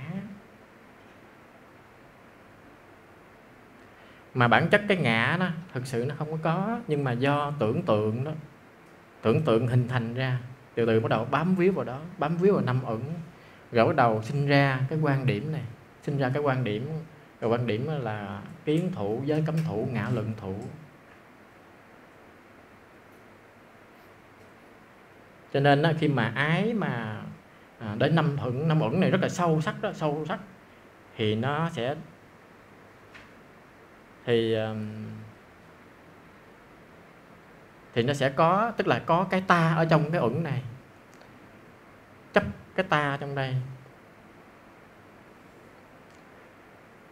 Mà bản chất cái ngã đó thực sự nó không có có, nhưng mà do tưởng tượng đó, tưởng tượng hình thành ra, từ từ bắt đầu bám víu vào đó, bám víu vào năm ẩn. Rồi bắt đầu sinh ra cái quan điểm này, sinh ra cái quan điểm, rồi quan điểm là kiến thủ, giới cấm thủ, ngã luận thủ. Cho nên khi mà ái mà à, đến năm thuận năm ẩn này rất là sâu sắc đó sâu sắc thì nó sẽ thì thì nó sẽ có tức là có cái ta ở trong cái ẩn này chấp cái ta trong đây.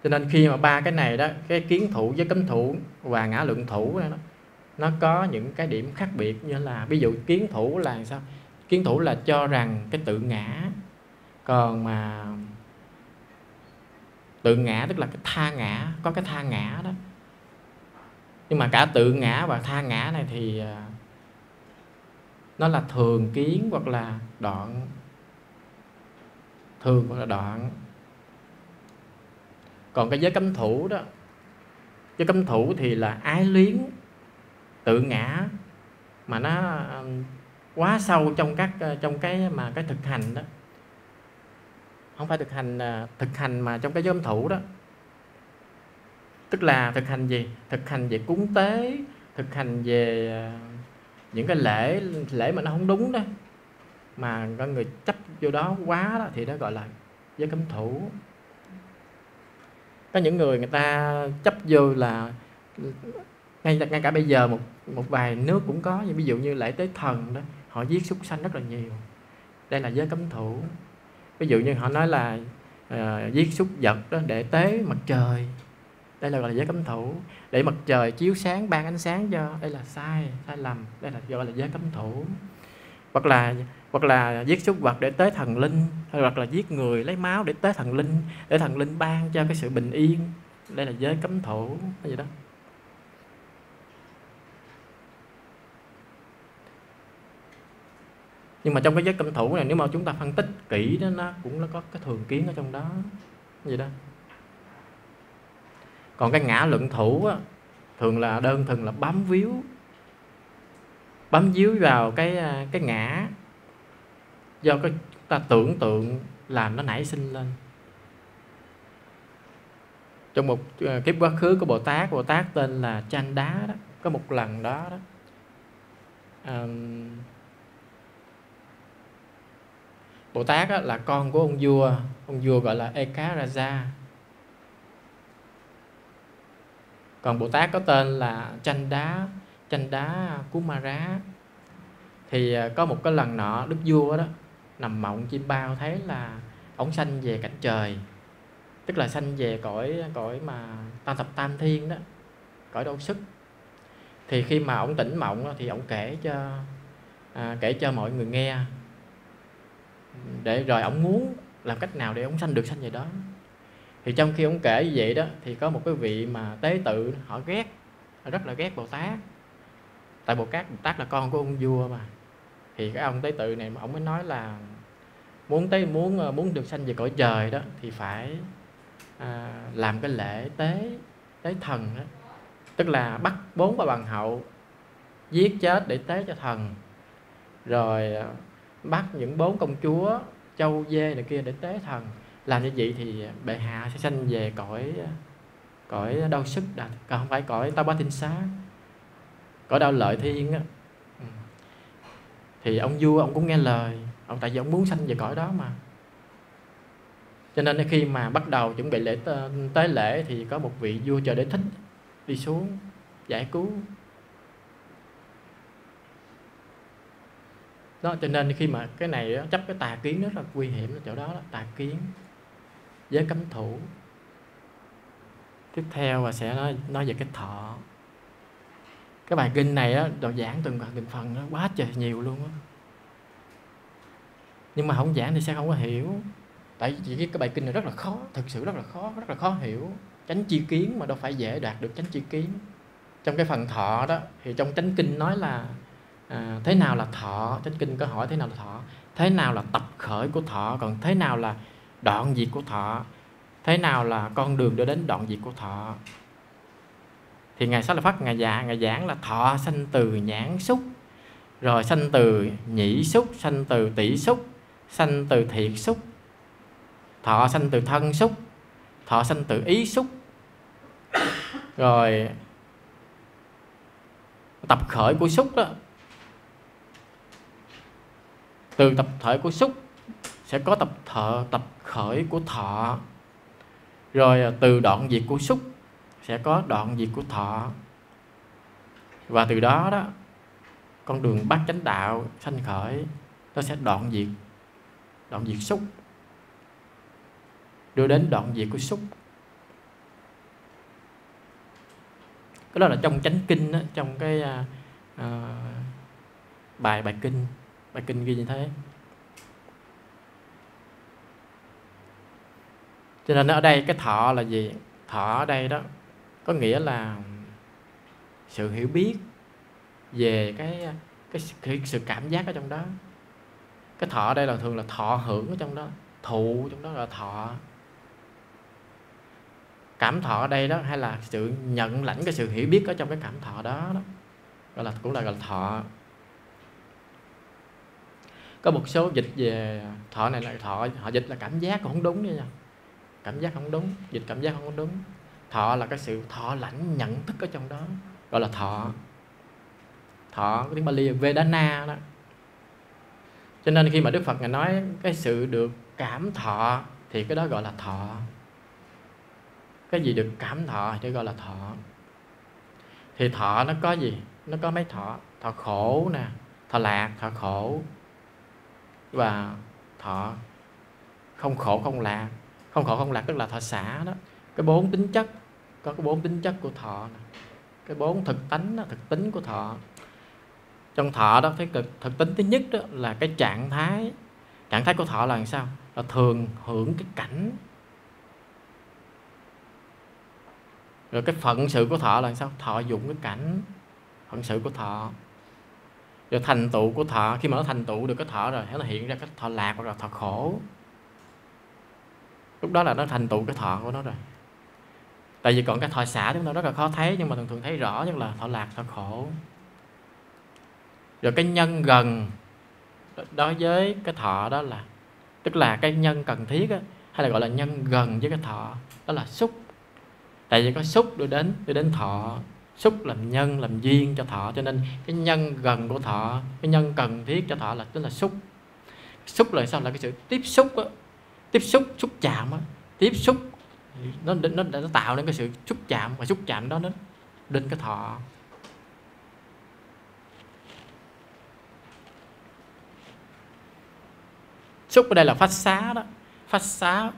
Cho nên khi mà ba cái này đó cái kiến thủ với cấm thủ và ngã lượng thủ đó, nó có những cái điểm khác biệt như là, ví dụ kiến thủ là sao? Kiến thủ là cho rằng cái tự ngã, còn mà tự ngã tức là cái tha ngã, có cái tha ngã đó. Nhưng mà cả tự ngã và tha ngã này thì à, nó là thường kiến hoặc là đoạn, thường hoặc là đoạn. Còn cái giới cấm thủ đó, giới cấm thủ thì là ái luyến tự ngã mà nó quá sâu trong các ờ, trong cái mà cái thực hành đó. Không phải thực hành ờ, thực hành mà trong cái giới cấm thủ đó. Tức là thực hành gì? Thực hành về cúng tế, thực hành về ờ, những cái lễ lễ mà nó không đúng đó. Mà con người chấp vô đó quá đó thì đó gọi là giới cấm thủ. Có những người người ta chấp vô là ngay ngay cả bây giờ một một vài nước cũng có như ví dụ như lễ tế thần đó họ giết súc sanh rất là nhiều. Đây là giới cấm thủ. Ví dụ như họ nói là uh, giết súc vật đó để tế mặt trời. Đây là gọi là giới cấm thủ. Để mặt trời chiếu sáng ban ánh sáng cho đây là sai sai lầm đây là gọi là giới cấm thủ. Hoặc là hoặc là giết súc vật để tế thần linh hoặc là giết người lấy máu để tế thần linh để thần linh ban cho cái sự bình yên. Đây là giới cấm thủ cái gì đó. Nhưng mà trong cái giới cấm thủ này nếu mà chúng ta phân tích kỹ đó nó cũng nó có cái thường kiến ở trong đó. Gì đó. Còn cái ngã luận thủ á, thường là đơn thuần là bám víu. Bám víu vào cái à, cái ngã. Do cái ta tưởng tượng làm nó nảy sinh lên. Trong một à, kiếp quá khứ của bồ tát bồ tát tên là chanh đá đó có một lần đó đó um, bồ tát á, là con của ông vua ông vua gọi là ekaraja còn bồ tát có tên là chanh đá chanh đá kumara. Thì à, có một cái lần nọ đức vua đó nằm mộng chim bao thấy là ổng sanh về cảnh trời. Tức là sanh về cõi cõi mà tam thập tam thiên đó cõi đâu sức. Thì khi mà ổng tỉnh mộng thì ổng kể cho à, kể cho mọi người nghe để rồi ông muốn làm cách nào để ông sanh được sanh về đó. Thì trong khi ông kể như vậy đó thì có một cái vị mà tế tự họ ghét họ rất là ghét bồ tát. Tại bồ tát bồ tát là con của ông vua mà. Thì cái ông tế tự này mà ông mới nói là muốn tế muốn ờ, muốn được sanh về cõi trời đó thì phải à, làm cái lễ tế tế thần đó. Tức là bắt bốn bà bằng hậu giết chết để tế cho thần. Rồi ờ, bắt những bốn công chúa, châu dê này kia để tế thần. Làm như vậy thì bệ hạ sẽ sanh về cõi cõi đau sức đạt còn à, không phải cõi ta bá tinh xá. Cõi đau lợi thiên á. Ừ. Thì ông vua ông cũng nghe lời, ông tại vì ông muốn sanh về cõi đó mà. Cho nên khi mà bắt đầu chuẩn bị lễ ờ, tế lễ thì có một vị vua chờ đến thích đi xuống giải cứu. Đó cho nên khi mà cái này đó, chấp cái tà kiến rất là nguy hiểm ở chỗ đó, đó tà kiến giới cấm thủ. Tiếp theo và sẽ nói nói về cái thọ. Cái bài kinh này á đồ giảng từng phần từng phần nó quá trời nhiều luôn á. Nhưng mà không giảng thì sẽ không có hiểu. Tại vì cái, cái bài kinh này rất là khó thực sự rất là khó rất là khó hiểu. Tránh chi kiến mà đâu phải dễ đạt được tránh chi kiến. Trong cái phần thọ đó thì trong chánh kinh nói là à, thế nào là thọ? Chánh kinh có hỏi thế nào là thọ? Thế nào là tập khởi của thọ? Còn thế nào là đoạn diệt của thọ? Thế nào là con đường đưa đến đoạn diệt của thọ? Thì ngài sách là phát ngài dạ ngài giảng là thọ sanh từ nhãn xúc rồi sanh từ nhĩ xúc sanh từ tỷ xúc sanh từ thiệt xúc. Thọ sanh từ thân xúc thọ sanh từ ý xúc. Rồi tập khởi của xúc đó từ tập khởi của xúc sẽ có tập thợ tập khởi của thọ. Rồi à, từ đoạn diệt của xúc sẽ có đoạn diệt của thọ. Và từ đó đó con đường bát chánh đạo sanh khởi nó sẽ đoạn diệt đoạn diệt xúc. Đưa đến đoạn diệt của xúc. Cái đó là trong chánh kinh đó, trong cái à, à, bài bài kinh bài kinh ghi như thế. Cho nên ở đây cái thọ là gì? Thọ ở đây đó có nghĩa là sự hiểu biết về cái cái, cái sự cảm giác ở trong đó. Cái thọ ở đây là thường là thọ hưởng ở trong đó thụ trong đó là thọ. Cảm thọ ở đây đó hay là sự nhận lãnh cái sự hiểu biết ở trong cái cảm thọ đó, đó gọi là cũng là gọi là thọ có một số dịch về, thọ này là thọ họ dịch là cảm giác cũng không đúng nha cảm giác không đúng, dịch cảm giác không đúng. Thọ là cái sự thọ lãnh nhận thức ở trong đó, gọi là thọ. Thọ, cái tiếng Bali Vedana đó. Cho nên khi mà Đức Phật ngài nói cái sự được cảm thọ thì cái đó gọi là thọ. Cái gì được cảm thọ thì gọi là thọ. Thì thọ nó có gì? Nó có mấy thọ? Thọ khổ nè, thọ lạc, thọ khổ và thọ không khổ không lạc. Không khổ không lạc tức là thọ xả đó. Cái bốn tính chất có cái bốn tính chất của thọ này. cái bốn thực tánh đó, thực tính của thọ. Trong thọ đó thấy thực, thực tính thứ nhất đó là cái trạng thái. Trạng thái của thọ là làm sao? Là thường hưởng cái cảnh. Rồi cái phận sự của thọ là sao? Thọ dụng cái cảnh phận sự của thọ rồi thành tựu của thọ khi mà nó thành tựu được cái thọ rồi nó hiện ra cái thọ lạc hoặc là thọ khổ. Lúc đó là nó thành tựu cái thọ của nó rồi. Tại vì còn cái thọ xả chúng ta rất là khó thấy nhưng mà thường thường thấy rõ nhất là thọ lạc thọ khổ. Rồi cái nhân gần đối với cái thọ đó là tức là cái nhân cần thiết á, hay là gọi là nhân gần với cái thọ đó là xúc. Tại vì có xúc đưa đến đưa đến thọ xúc làm nhân làm duyên cho thọ. Cho nên cái nhân gần của thọ cái nhân cần thiết cho thọ là tức là xúc. Xúc là sao? Là cái sự tiếp xúc đó. tiếp xúc xúc chạm đó. tiếp xúc nó, nó nó tạo nên cái sự xúc chạm và xúc chạm đó nó đến cái thọ. Xúc ở đây là phát xá đó. Phát xá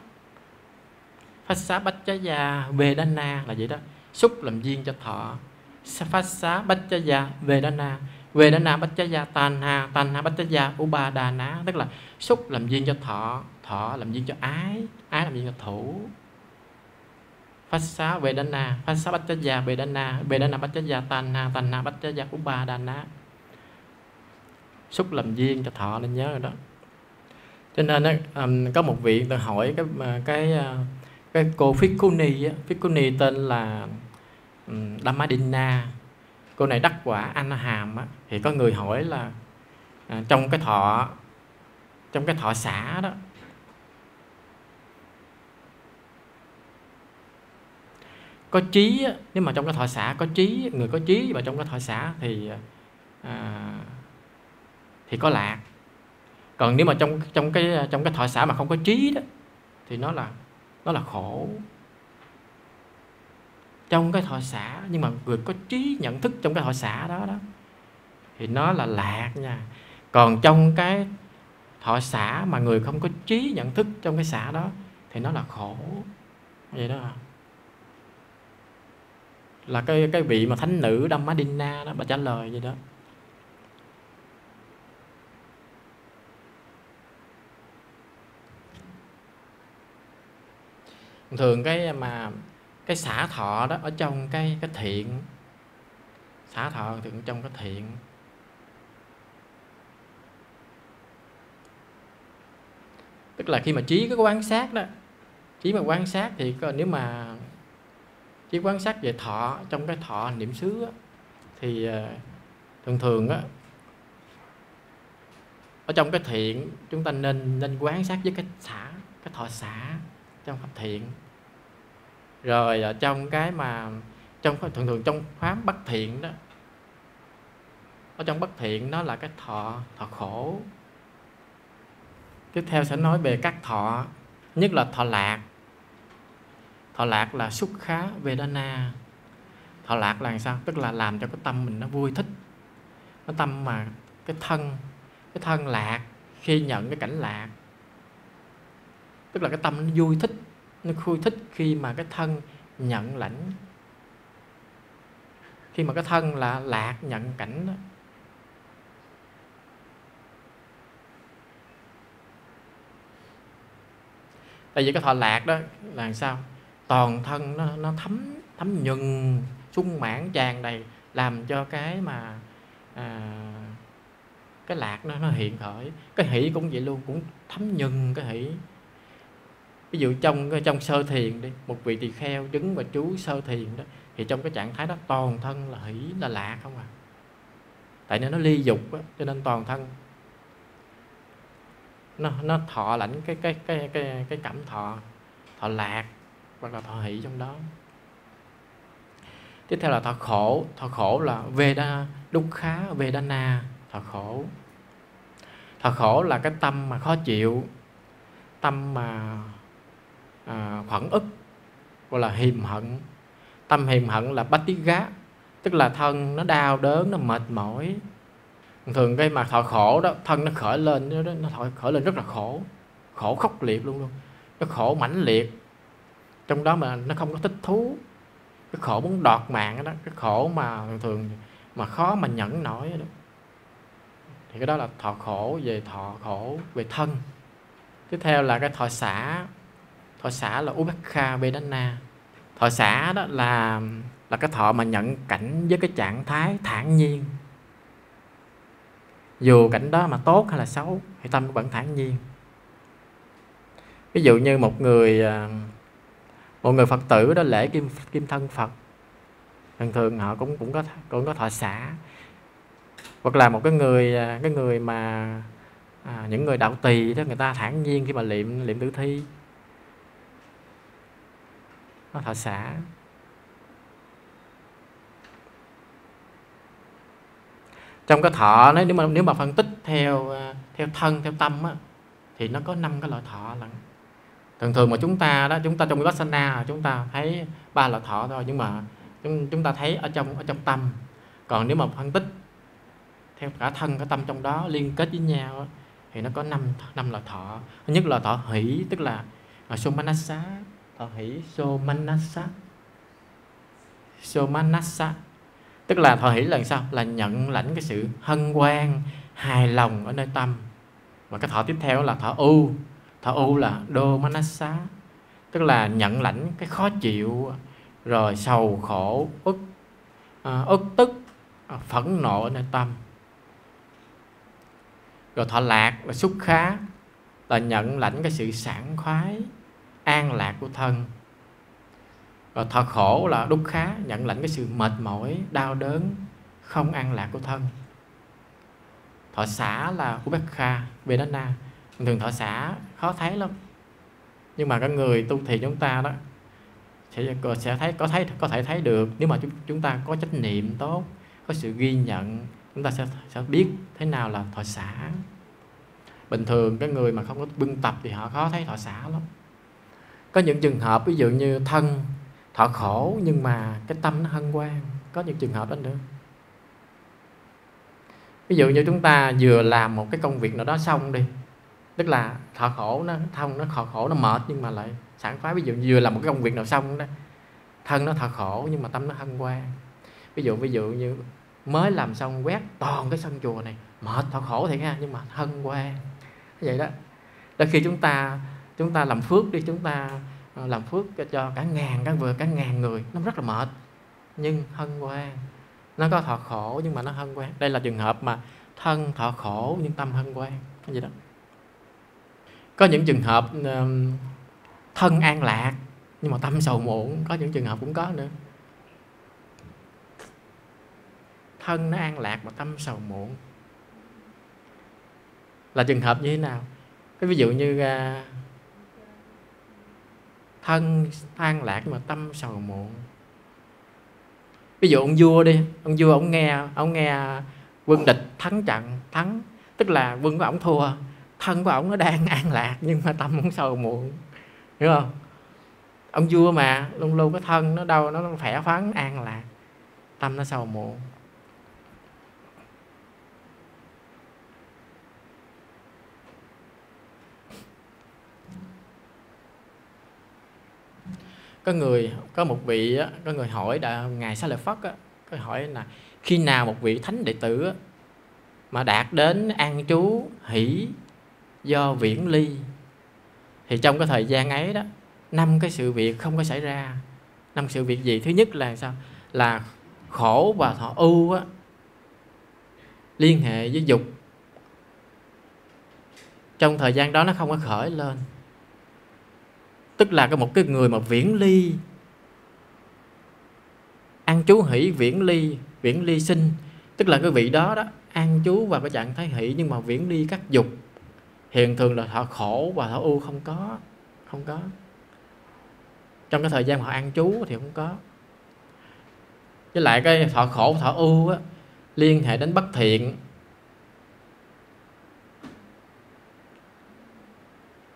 phát xá bách chá gia về đa na là vậy đó. Xúc làm duyên cho thọ phát xá bách chá gia về đa na về đa na bách chá tan ha tan ha bách chá u ba đà ná tức là xúc làm duyên cho thọ. Thọ làm duyên cho ái. Ái làm duyên cho thủ. Phát xá về đa na phát xá bách chá gia về đa na về đa na bách chá tan ha tan ha bách chá u ba đà ná xúc làm duyên cho thọ nên nhớ rồi đó. Cho nên um, có một vị tôi hỏi cái ờ, cái ờ, cái cô Fikuni á, Fikuni tên là Ừ, Dhammadina. Cô này đắc quả anh hàm á, thì có người hỏi là à, trong cái thọ trong cái thọ xã đó có trí nếu mà trong cái thọ xã có trí người có trí và trong cái thọ xã thì à, thì có lạc. Còn nếu mà trong trong cái trong cái thọ xã mà không có trí đó thì nó là nó là khổ trong cái thọ xã nhưng mà người có trí nhận thức trong cái thọ xã đó đó, thì nó là lạc nha. Còn trong cái thọ xã mà người không có trí nhận thức trong cái xã đó, thì nó là khổ. Vậy đó là cái cái vị mà thánh nữ Dhammadinna đó, bà trả lời vậy đó. Thường cái mà cái xả thọ đó ở trong cái cái thiện. Xả thọ thì cũng trong cái thiện. Tức là khi mà trí có quan sát đó trí mà quan sát thì nếu mà trí quan sát về thọ trong cái thọ niệm xứ á, thì ờ, thường thường á ở trong cái thiện chúng ta nên nên quan sát với cái xả cái thọ xả trong pháp thiện rồi à, trong cái mà trong thường thường trong pháp bất thiện đó, ở trong bất thiện nó là cái thọ thọ khổ. Tiếp theo sẽ nói về các thọ, nhất là thọ lạc. Thọ lạc là xúc khá vedana. Thọ lạc là sao? Tức là làm cho cái tâm mình nó vui thích. Cái tâm mà cái thân cái thân lạc, khi nhận cái cảnh lạc. Tức là cái tâm nó vui thích nó khui thích khi mà cái thân nhận lãnh. Khi mà cái thân là lạc nhận cảnh đó. Tại vì cái thọ lạc đó là sao? Toàn thân nó nó thấm thấm nhuần sung mãn tràn đầy làm cho cái mà à, cái lạc nó nó hiện khởi. Cái hỷ cũng vậy luôn cũng thấm nhuần cái hỷ ví dụ trong trong sơ thiền đi một vị tỳ kheo đứng và chú sơ thiền đó thì trong cái trạng thái đó toàn thân là hỷ là lạc không à? Tại nên nó ly dục á, cho nên toàn thân nó nó thọ lãnh cái cái cái cái cái cảm thọ thọ lạc hoặc là thọ hỷ trong đó. Tiếp theo là thọ khổ thọ khổ là veda dukkha vedana thọ khổ. Thọ khổ là cái tâm mà khó chịu tâm mà à, phẫn ức gọi là hiềm hận. Tâm hiềm hận là bát tiết gá tức là thân nó đau đớn nó mệt mỏi. Thường cái mặt thọ khổ đó thân nó khởi lên nó, nó khởi lên rất là khổ khổ khốc liệt luôn luôn. Nó khổ mãnh liệt trong đó mà nó không có thích thú. Cái khổ muốn đọt mạng đó cái khổ mà thường mà khó mà nhẫn nổi đó. Thì cái đó là thọ khổ về thọ khổ về thân. Tiếp theo là cái thọ xả thọ xả là ubhaka vedana. Thọ xả đó là là cái thọ mà nhận cảnh với cái trạng thái thản nhiên. Dù cảnh đó mà tốt hay là xấu thì tâm vẫn thản nhiên. Ví dụ như một người à, một người phật tử đó lễ kim kim thân phật thường thường họ cũng cũng có cũng có thọ xả hoặc là một cái người à, cái người mà à, những người đạo tỳ đó người ta thản nhiên khi mà liệm liệm tử thi nó thọ xả. Trong cái thọ nếu mà nếu mà phân tích theo ờ, theo thân theo tâm á, thì nó có năm cái loại thọ lận. Thường thường mà chúng ta đó chúng ta trong vipassana chúng ta thấy ba loại thọ thôi nhưng mà chúng, chúng ta thấy ở trong ở trong tâm. Còn nếu mà phân tích theo cả thân cả tâm trong đó liên kết với nhau thì nó có năm năm loại thọ. Thứ nhất là thọ hỷ tức là, là somanasa Ờ, thọ hỷ somanasa. Somanasa. Tức là thọ hỷ là sao? Là nhận lãnh cái sự hân hoan, hài lòng ở nơi tâm. Và cái thọ tiếp theo là thọ u. Thọ u là đô manasa tức là nhận lãnh cái khó chịu, rồi sầu khổ ức ức ờ, tức ờ, phẫn nộ ở nơi tâm. Rồi thọ lạc là xúc khá, là nhận lãnh cái sự sảng khoái an lạc của thân. Và thọ khổ là đúc khá nhận lãnh cái sự mệt mỏi, đau đớn, không an lạc của thân. Thọ xả là ubekha vedana. Thường thọ xả khó thấy lắm. Nhưng mà các người tu thì chúng ta đó, sẽ sẽ thấy, có thấy, có thể thấy được. Nếu mà chúng chúng ta có trách nhiệm tốt, có sự ghi nhận, chúng ta sẽ sẽ biết thế nào là thọ xả. Bình thường cái người mà không có bưng tập thì họ khó thấy thọ xả lắm có những trường hợp, ví dụ như thân, thọ khổ, nhưng mà cái tâm nó hân hoan, có những trường hợp đó nữa. Ví dụ như chúng ta vừa làm một cái công việc nào đó xong đi, tức là thọ khổ nó thông nó thọ khổ, nó mệt nhưng mà lại sảng khoái. Ví dụ vừa làm một cái công việc nào xong đó, thân nó thọ khổ nhưng mà tâm nó hân hoan. Ví dụ ví dụ như mới làm xong quét toàn cái sân chùa này, mệt thọ khổ thì ha, nhưng mà hân hoan. Vậy đó. Đôi khi chúng ta chúng ta làm phước đi chúng ta ờ, làm phước cho, cho cả ngàn cả vừa cả ngàn người. Nó rất là mệt nhưng hân hoan. Nó có thọ khổ nhưng mà nó hân hoan. Đây là trường hợp mà thân thọ khổ nhưng tâm hân hoan. Cái gì đó. Có những trường hợp thân an lạc nhưng mà tâm sầu muộn. Có những trường hợp cũng có nữa. Thân nó an lạc mà tâm sầu muộn. Là trường hợp như thế nào? Cái ví dụ như à, thân an lạc mà tâm sầu muộn. Ví dụ ông vua đi, ông vua ông nghe ông nghe quân địch thắng trận, thắng, tức là quân của ông thua, thân của ông nó đang an lạc nhưng mà tâm ông sầu muộn, hiểu không? Ông vua mà, luôn luôn cái thân, nó đâu nó khỏe khoắn, an lạc, tâm nó sầu muộn. Có người có một vị có người hỏi đã ngài Sa Lợi Phất có hỏi là khi nào một vị thánh đệ tử mà đạt đến an trú hỷ do viễn ly? Thì trong cái thời gian ấy đó năm cái sự việc không có xảy ra. Năm sự việc gì? Thứ nhất là sao? Là khổ và thọ ưu á, liên hệ với dục. Trong thời gian đó nó không có khởi lên tức là cái một cái người mà viễn ly. An chú hỷ viễn ly viễn ly sinh. Tức là cái vị đó đó an chú và cái trạng thái hỷ nhưng mà viễn ly các dục. Hiện thường là thọ khổ và thọ ưu không có không có. Trong cái thời gian mà họ an chú thì không có. Với lại cái thọ khổ thọ ưu á, liên hệ đến bất thiện.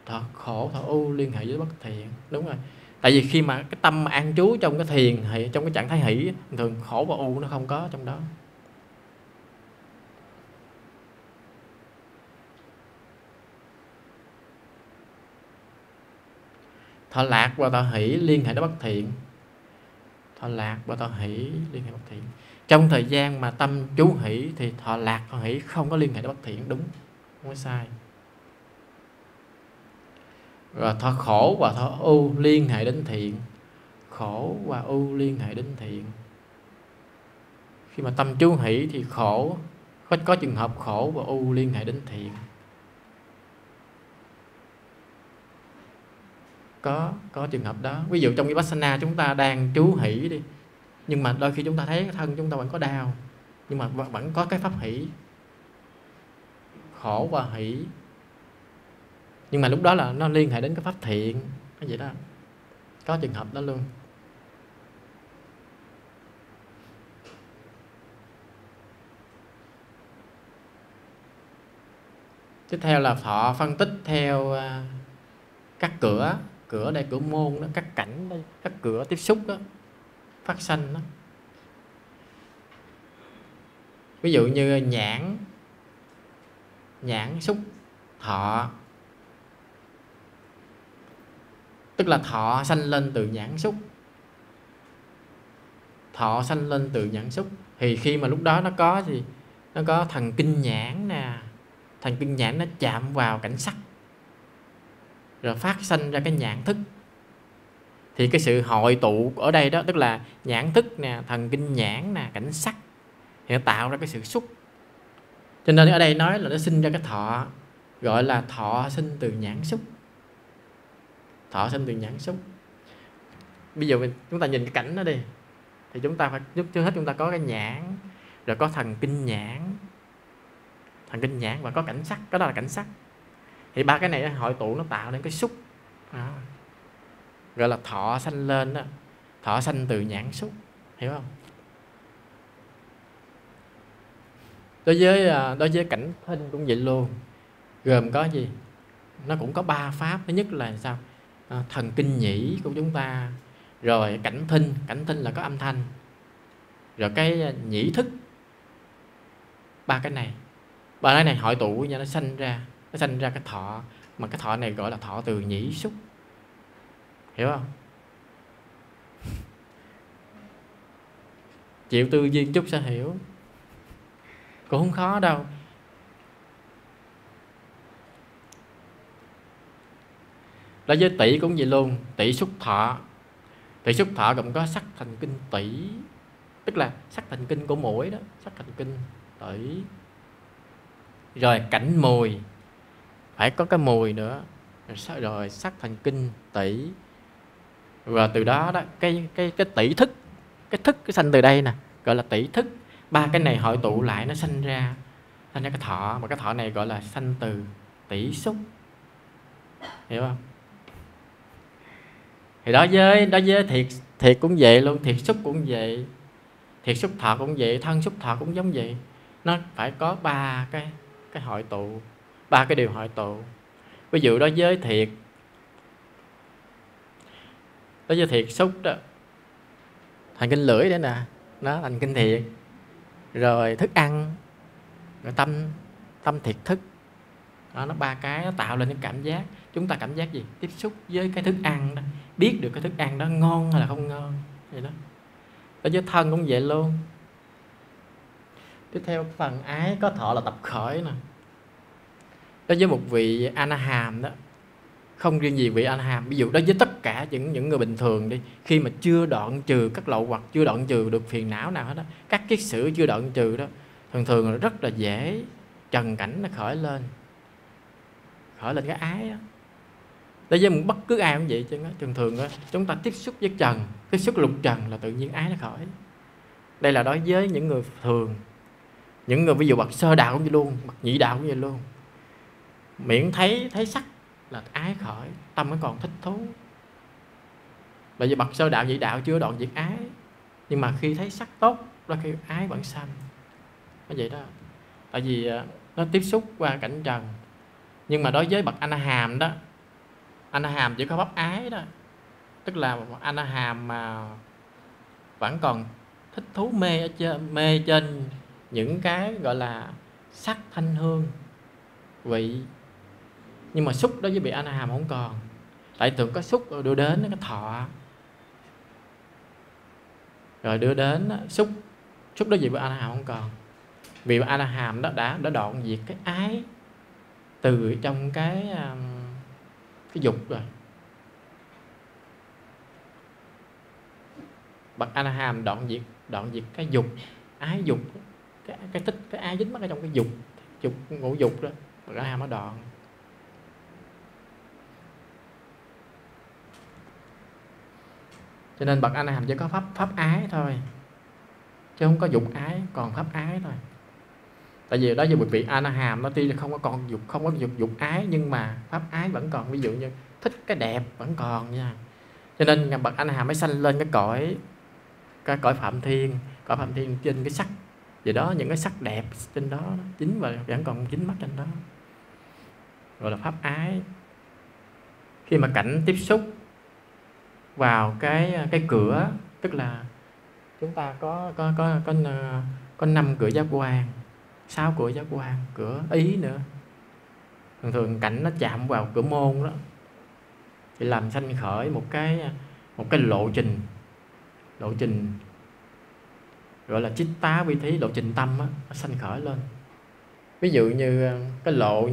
Thọ khổ, thọ ưu liên hệ với bất thiện. Đúng rồi. Tại vì khi mà cái tâm mà an trú trong cái thiền thì, trong cái trạng thái hỷ thường khổ và ưu nó không có trong đó. Thọ lạc và thọ hỷ, liên hệ đến bất thiện. Thọ lạc và thọ hỷ, liên hệ bất thiện. Trong thời gian mà tâm chú hỷ thì thọ lạc, thọ hỷ không có liên hệ đến bất thiện. Đúng. Không có sai rồi thọ khổ và thọ ưu liên hệ đến thiện. Khổ và ưu liên hệ đến thiện. Khi mà tâm chú hỷ thì khổ, có có trường hợp khổ và ưu liên hệ đến thiện. Có có trường hợp đó. Ví dụ trong vipassana chúng ta đang chú hỷ đi, nhưng mà đôi khi chúng ta thấy thân chúng ta vẫn có đau, nhưng mà vẫn có cái pháp hỷ. Khổ và hỷ nhưng mà lúc đó là nó liên hệ đến cái pháp thiện cái gì đó. Có trường hợp đó luôn. Tiếp theo là thọ phân tích theo à, các cửa cửa đây, cửa môn đó, các cảnh đây, các cửa tiếp xúc đó, phát sanh đó. Ví dụ như nhãn nhãn xúc, thọ tức là thọ sanh lên từ nhãn xúc. Thọ sanh lên từ nhãn xúc. Thì khi mà lúc đó nó có gì? Nó có thần kinh nhãn nè. Thần kinh nhãn nó chạm vào cảnh sắc. Rồi phát sinh ra cái nhãn thức. Thì cái sự hội tụ ở đây đó, tức là nhãn thức nè, thần kinh nhãn nè, cảnh sắc, thì nó tạo ra cái sự xúc. Cho nên ở đây nói là nó sinh ra cái thọ, gọi là thọ sinh từ nhãn xúc thọ sinh từ nhãn xúc bây giờ mình, chúng ta nhìn cái cảnh đó đi. Thì chúng ta phải, trước trước hết chúng ta có cái nhãn, rồi có thần kinh nhãn. Thần kinh nhãn và có cảnh sắc, cái đó là cảnh sắc. Thì ba cái này hội tụ nó tạo nên cái xúc à. gọi là thọ sanh lên đó thọ sanh từ nhãn xúc hiểu không? Đối với à, đối với cảnh thân cũng vậy luôn. Gồm có gì? Nó cũng có ba pháp. Thứ nhất là sao? À, thần kinh nhĩ của chúng ta. Rồi cảnh thinh cảnh thinh là có âm thanh. Rồi cái ờ, nhĩ thức. Ba cái này. Ba cái này hội tụ với nhau nó sanh ra nó sanh ra cái thọ. Mà cái thọ này gọi là thọ từ nhĩ xúc. Hiểu không? Chịu tư duy chút sẽ hiểu. Cũng không khó đâu. Đối với tỷ cũng vậy luôn, tỷ xúc thọ. Tỷ xúc thọ gồm có sắc thần kinh tỷ, tức là sắc thần kinh của mũi đó, sắc thần kinh tỷ. Rồi cảnh mùi, phải có cái mùi nữa. Rồi sắc thần kinh tỷ. Và từ đó đó, cái cái cái tỷ thức, cái thức cái sanh từ đây nè, gọi là tỷ thức. Ba cái này hội tụ lại nó sanh ra sanh ra cái thọ. Mà cái thọ này gọi là sanh từ tỷ xúc. Hiểu không? Thì đó với đó với thiệt thiệt cũng vậy luôn thiệt xúc cũng vậy. Thiệt xúc thọ cũng vậy thân xúc thọ cũng giống vậy. Nó phải có ba cái cái hội tụ ba cái điều hội tụ. Ví dụ đó với thiệt đó với thiệt xúc đó thành kinh lưỡi đấy nè nó thành kinh thiệt. Rồi thức ăn rồi tâm tâm thiệt thức. Đó, nó ba cái nó tạo lên những cảm giác chúng ta cảm giác gì? Tiếp xúc với cái thức ăn đó. Biết được cái thức ăn đó ngon hay là không ngon, vậy đó. Đối với thân cũng vậy luôn. Tiếp theo phần ái có thọ là tập khởi nè. Đối với một vị anaham đó, không riêng gì vị anaham ví dụ đối với tất cả những những người bình thường đi, khi mà chưa đoạn trừ các lậu hoặc chưa đoạn trừ được phiền não nào hết đó các kiết sử chưa đoạn trừ đó, thường thường là rất là dễ trần cảnh nó khởi lên. Khởi lên cái ái đó đối với một bất cứ ai cũng vậy chứ thường thường đó, chúng ta tiếp xúc với trần tiếp xúc lục trần là tự nhiên ái nó khởi đây là đối với những người thường những người ví dụ bậc sơ đạo cũng như luôn bậc nhị đạo cũng như luôn. Miễn thấy thấy sắc là ái khởi tâm nó còn thích thú. Bởi vì bậc sơ đạo nhị đạo chưa đoạn diệt ái nhưng mà khi thấy sắc tốt là khi ái vẫn sanh. Nó vậy đó. Tại vì à, nó tiếp xúc qua cảnh trần nhưng mà đối với bậc anh hàm đó anh hàm chỉ có pháp ái đó. Tức là anh hàm mà vẫn còn thích thú mê ở trên, mê trên những cái gọi là sắc thanh hương vị. Nhưng mà xúc đối với bị anh hàm không còn. Tại tưởng có xúc rồi đưa đến cái thọ. Rồi đưa đến xúc xúc đối với bị anh hàm không còn. Vì anh hàm đó đã đã đoạn diệt cái ái từ trong cái um, cái dục rồi. Bậc anh hàm đoạn diệt đoạn diệt cái dục. Ái dục, cái cái thích cái ai dính mắc ở trong cái dục dục, ngũ dục đó. Bậc anh hàm nó đoạn. Cho nên bậc anh hàm chỉ có pháp pháp ái thôi, chứ không có dục ái, còn pháp ái thôi tại vì đó với vị a na hàm nó tuy không có còn dục không có dục dục ái nhưng mà pháp ái vẫn còn. Ví dụ như thích cái đẹp vẫn còn nha. Cho nên bậc anh hàm mới sanh lên cái cõi cái cõi phạm thiên cõi phạm thiên trên cái sắc. Vì đó những cái sắc đẹp trên đó chính và vẫn còn chính mắt trên đó. Gọi là pháp ái. Khi mà cảnh tiếp xúc vào cái cái cửa tức là chúng ta có có có có có năm cửa giác quan sáu cửa giác quan cửa ý nữa. Thường thường cảnh nó chạm vào cửa môn đó. Thì làm sanh khởi một cái một cái lộ trình. Lộ trình gọi là chích tá vi thí, lộ trình tâm á, nó sanh khởi lên. Ví dụ như ờ, cái lộ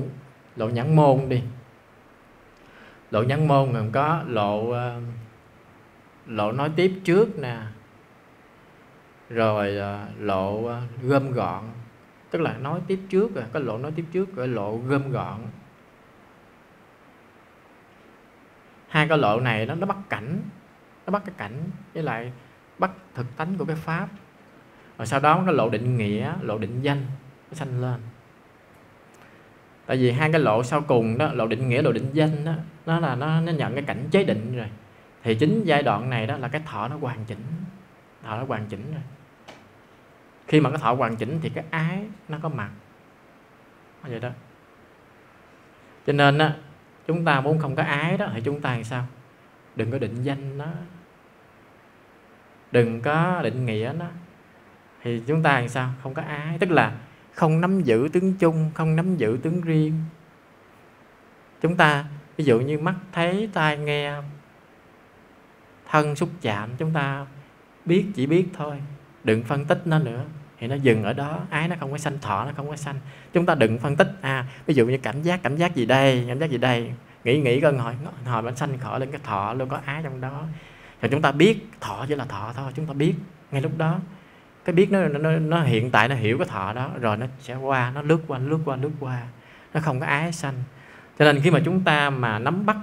lộ nhãn môn đi. Lộ nhãn môn gồm có lộ ờ, lộ nói tiếp trước nè, rồi ờ, lộ gom gọn tức là nói tiếp trước à, rồi cái lộ nói tiếp trước cái lộ gom gọn. Hai cái lộ này nó nó bắt cảnh, nó bắt cái cảnh với lại bắt thực tánh của cái pháp. Rồi sau đó cái lộ định nghĩa, lộ định danh, nó sanh lên. Tại vì hai cái lộ sau cùng đó, lộ định nghĩa, lộ định danh đó, nó là nó nó nhận cái cảnh chế định rồi. Thì chính giai đoạn này đó là cái thọ nó hoàn chỉnh, thọ nó hoàn chỉnh rồi khi mà cái thọ hoàn chỉnh thì cái ái nó có mặt. Vậy đó. Cho nên á, chúng ta muốn không có ái đó thì chúng ta làm sao? Đừng có định danh nó. Đừng có định nghĩa nó. Thì chúng ta làm sao? Không có ái. Tức là không nắm giữ tướng chung, không nắm giữ tướng riêng. Chúng ta, ví dụ như mắt thấy, tai nghe, thân xúc chạm, chúng ta biết chỉ biết thôi đừng phân tích nó nữa. Thì nó dừng ở đó. Ái nó không có sanh thọ nó không có sanh. Chúng ta đừng phân tích. À ví dụ như cảm giác cảm giác gì đây cảm giác gì đây. Nghĩ nghĩ coi ngồi. Hồi nó sanh khởi lên cái thọ luôn có ái trong đó. Rồi chúng ta biết thọ chỉ là thọ thôi chúng ta biết ngay lúc đó. Cái biết nó, nó nó hiện tại nó hiểu cái thọ đó rồi nó sẽ qua nó lướt qua lướt qua lướt qua. Nó không có ái sanh. Cho nên khi mà chúng ta mà nắm bắt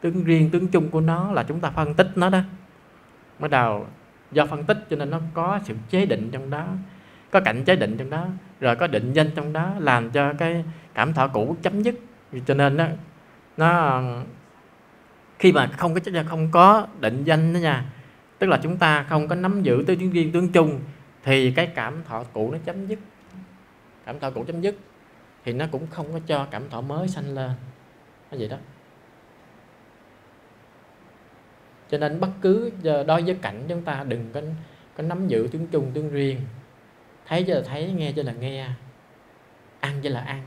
tướng riêng tướng chung của nó là chúng ta phân tích nó đó bắt đầu do phân tích cho nên nó có sự chế định trong đó có cảnh chế định trong đó rồi có định danh trong đó làm cho cái cảm thọ cũ chấm dứt. Cho nên đó, nó khi mà không có không có định danh đó nha tức là chúng ta không có nắm giữ tới tiếng riêng tướng chung thì cái cảm thọ cũ nó chấm dứt. Cảm thọ cũ chấm dứt thì nó cũng không có cho cảm thọ mới sanh lên. Nó vậy đó. Cho nên bất cứ đối với cảnh chúng ta đừng có có nắm giữ tiếng chung tiếng riêng. Thấy cho là thấy, nghe cho là nghe. Ăn cho là ăn.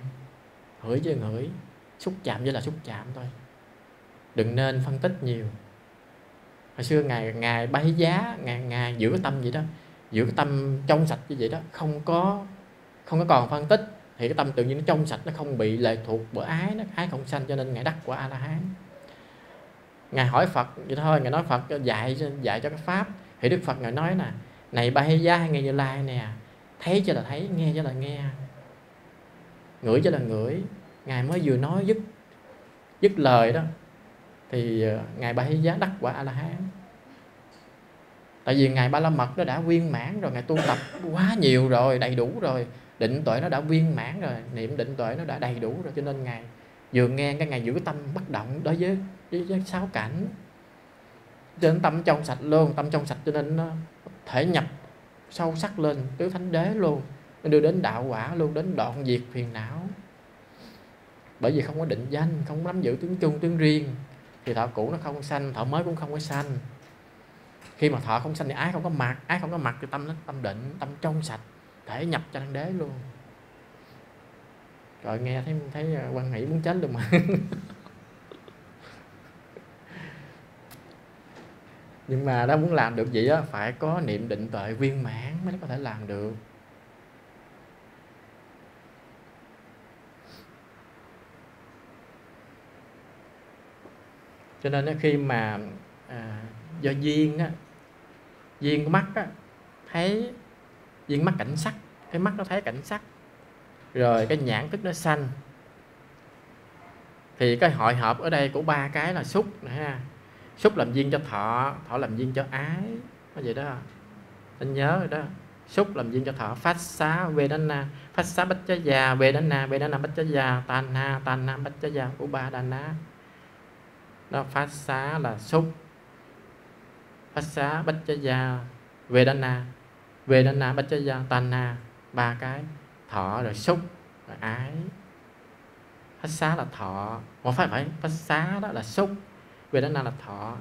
Hửi cho là hửi. Xúc chạm cho là xúc chạm thôi. Đừng nên phân tích nhiều. Hồi xưa ngài ngài bay giá ngài ngài giữ cái tâm vậy đó, giữ cái tâm trong sạch như vậy đó, không có không có còn phân tích, thì cái tâm tự nhiên nó trong sạch, nó không bị lệ thuộc bởi ái, nó, ái không sanh cho nên ngài đắc quả a la hán ngài hỏi phật, vậy thôi, ngài nói phật dạy dạy cho cái pháp. Thì đức phật ngài nói nè, này ba hay gia nghe như lai nè, thấy cho là thấy, nghe cho là nghe, ngửi cho là ngửi. Ngài mới vừa nói dứt dứt lời đó, thì ờ, ngài ba hay giá đắc quả a la hán tại vì ngài ba la mật nó đã viên mãn rồi, ngài tu tập quá nhiều rồi, đầy đủ rồi, định tuệ nó đã viên mãn rồi, niệm định tuệ nó đã đầy đủ rồi, cho nên ngài vừa nghe cái ngài giữ tâm bất động đối với với, với sáu cảnh. Cho nên tâm trong sạch luôn tâm trong sạch cho nên nó thể nhập sâu sắc lên tứ thánh đế luôn nó đưa đến đạo quả luôn đến đoạn diệt phiền não. Bởi vì không có định danh không nắm giữ tướng chung tướng riêng thì thọ cũ nó không sanh thọ mới cũng không có sanh. Khi mà thọ không sanh thì ái không có mặt ái không có mặt thì tâm nó tâm định tâm trong sạch thể nhập cho thánh đế luôn. Rồi nghe thấy thấy ờ, quan hỷ muốn chết luôn mà. nhưng mà đã muốn làm được vậy á phải có niệm định tuệ viên mãn mới có thể làm được. Cho nên khi mà à, do duyên á duyên của mắt á thấy duyên mắt cảnh sắc cái mắt nó thấy cảnh sắc rồi cái nhãn thức nó xanh thì cái hội hợp ở đây của ba cái là xúc nè ha xúc làm duyên cho thọ thọ làm duyên cho ái. Có vậy đó. Anh nhớ rồi đó. Xúc làm duyên cho thọ. Phát xá về đến na phát xá bách chá già. Về đến na về đến na bách chá già. Tan na tan na bách chá già. Của ba đà na đó, phát xá là xúc. Phát xá bách chá già. Về đến na về đến na bách chá già. Tan na ba cái. Thọ rồi xúc. Rồi ái. Phát xá là thọ. Một phải phải. Phát xá đó là xúc về đến na là thọ.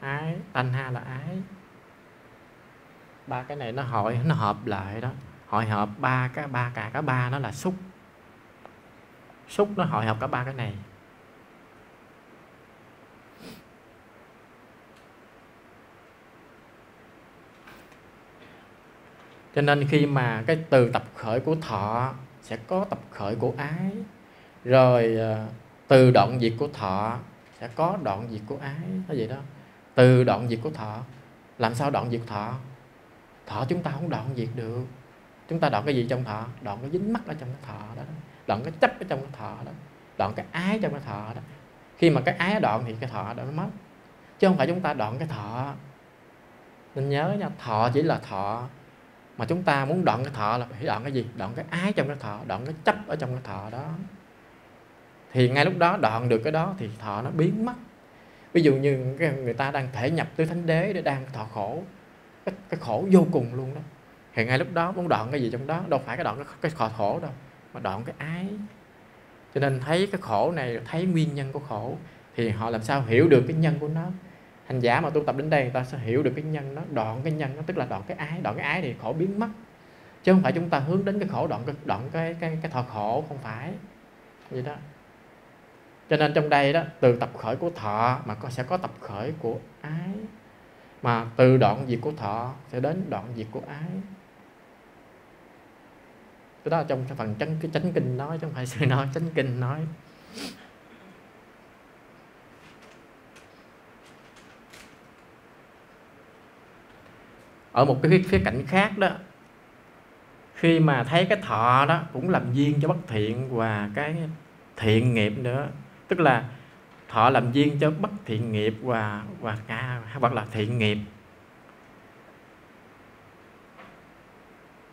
Ái tanh ha là ái. Ba cái này nó hội nó hợp lại đó. Hội hợp ba cái ba cả cả ba nó là xúc. Xúc nó hội hợp cả ba cái này. Cho nên khi mà cái từ tập khởi của thọ sẽ có tập khởi của ái. Rồi ờ, từ đoạn diệt của thọ sẽ có đoạn diệt của ái, nó vậy đó. Từ đoạn diệt của thọ, làm sao đoạn diệt thọ? Thọ chúng ta không đoạn diệt được. Chúng ta đoạn cái gì trong thọ? Đoạn cái dính mắc ở trong cái thọ đó. Đoạn cái chấp ở trong cái thọ đó. Đoạn cái ái trong cái thọ đó. Khi mà cái ái đoạn thì cái thọ đó nó mất. Chứ không phải chúng ta đoạn cái thọ. Nên nhớ nha, thọ chỉ là thọ. Mà chúng ta muốn đoạn cái thọ là phải đoạn cái gì? Đoạn cái ái trong cái thọ, đoạn cái chấp ở trong cái thọ đó thì ngay lúc đó đoạn được cái đó thì thọ nó biến mất. Ví dụ như người ta đang thể nhập tới thánh đế để đang thọ khổ cái, cái khổ vô cùng luôn đó. Thì ngay lúc đó muốn đoạn cái gì trong đó đâu phải cái đoạn cái, cái khổ khổ đâu mà đoạn cái ái. Cho nên thấy cái khổ này thấy nguyên nhân của khổ thì họ làm sao hiểu được cái nhân của nó? Hành giả mà tu tập đến đây người ta sẽ hiểu được cái nhân nó đoạn cái nhân nó tức là đoạn cái ái. Đoạn cái ái thì khổ biến mất. Chứ không phải chúng ta hướng đến cái khổ đoạn cái đoạn cái cái cái thọ khổ không phải. Vậy đó cho nên trong đây đó, từ tập khởi của thọ mà có, sẽ có tập khởi của ái. Mà từ đoạn diệt của thọ sẽ đến đoạn diệt của ái. Cái đó trong cái phần chánh, cái chánh kinh nói, chứ không phải sư nói, chánh kinh nói. Ở một cái khía cạnh khác đó, khi mà thấy cái thọ đó cũng làm duyên cho bất thiện và cái thiện nghiệp nữa tức là thọ làm duyên cho bất thiện nghiệp và và cả hoặc là thiện nghiệp.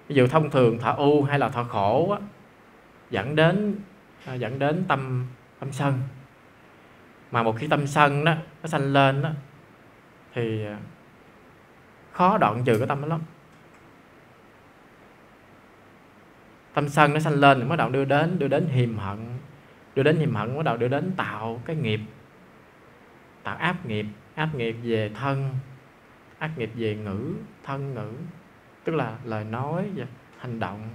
Ví dụ thông thường thọ u hay là thọ khổ á, dẫn đến à, dẫn đến tâm tâm sân. Mà một khi tâm sân đó nó sanh lên đó thì à, khó đoạn trừ cái tâm đó lắm. Tâm sân nó sanh lên thì bắt đầu đưa đến đưa đến hiềm hận đưa đến hiềm hận bắt đầu đưa đến tạo cái nghiệp tạo áp nghiệp áp nghiệp về thân áp nghiệp về ngữ thân ngữ tức là lời nói và hành động.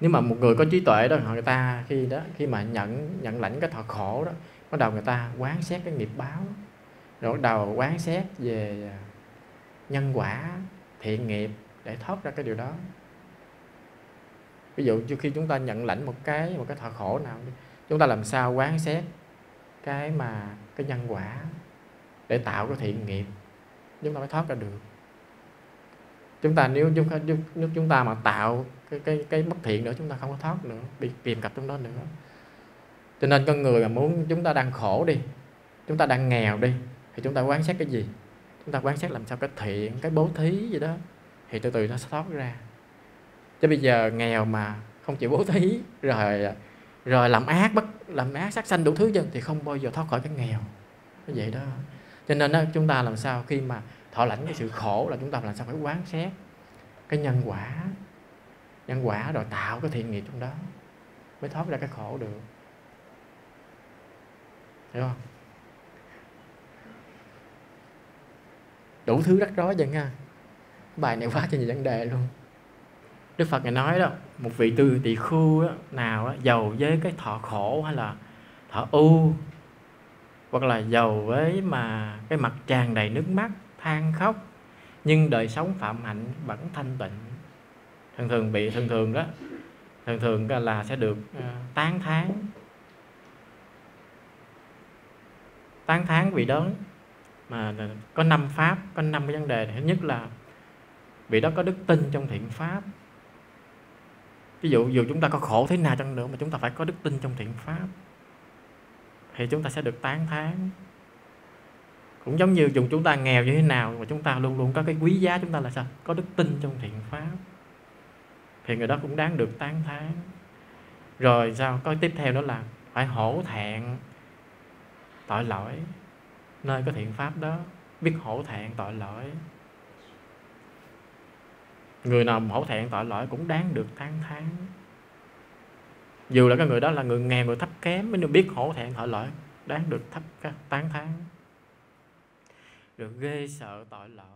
Nếu mà một người có trí tuệ đó người ta khi đó khi mà nhận nhận lãnh cái thọ khổ đó bắt đầu người ta quán xét cái nghiệp báo. Rồi bắt đầu quán xét về nhân quả thiện nghiệp để thoát ra cái điều đó ví dụ như khi chúng ta nhận lãnh một cái một cái thọ khổ nào chúng ta làm sao quán xét cái mà, cái nhân quả để tạo cái thiện nghiệp? Chúng ta mới thoát ra được. Chúng ta nếu chúng ta nếu chúng ta mà tạo cái cái cái bất thiện nữa, chúng ta không có thoát nữa, bị kìm cặp trong đó nữa. Cho nên con người mà muốn chúng ta đang khổ đi, chúng ta đang nghèo đi, thì chúng ta quán xét cái gì? Chúng ta quán xét làm sao cái thiện, cái bố thí gì đó, thì từ từ nó sẽ thoát ra chứ bây giờ nghèo mà không chịu bố thí rồi rồi làm ác bất làm ác sát sanh đủ thứ dân thì không bao giờ thoát khỏi cái nghèo. Như vậy đó. Cho nên đó, chúng ta làm sao khi mà thọ lãnh cái sự khổ là chúng ta làm sao phải quán xét cái nhân quả nhân quả rồi tạo cái thiện nghiệp trong đó mới thoát ra cái khổ được. Hiểu không? Đủ thứ rắc rối vậy nha. Bài này quá cho nhiều vấn đề luôn. Đức Phật ngài nói đó một vị tư tỳ khu đó, nào đó, giàu với cái thọ khổ hay là thọ u hoặc là giàu với mà cái mặt tràn đầy nước mắt than khóc nhưng đời sống phạm hạnh vẫn thanh tịnh. Thường thường bị thường thường đó thường thường là sẽ được uh, tán thán. Tán thán vì đó mà có năm pháp có năm cái vấn đề. Thứ nhất là vì đó có đức tin trong thiện pháp ví dụ, dù chúng ta có khổ thế nào chăng nữa mà chúng ta phải có đức tin trong thiện pháp thì chúng ta sẽ được tán thán. Cũng giống như dùng chúng ta nghèo như thế nào mà chúng ta luôn luôn có cái quý giá, chúng ta là sao? Có đức tin trong thiện pháp thì người đó cũng đáng được tán thán. Rồi sao? Có tiếp theo đó là phải hổ thẹn tội lỗi nơi có thiện pháp đó. Biết hổ thẹn tội lỗi người nào hổ thẹn tội lỗi cũng đáng được tán thán. Dù là cái người đó là người nghèo, người thấp kém, mới biết hổ thẹn tội lỗi, đáng được thấp tán thán. Được ghê sợ tội lỗi.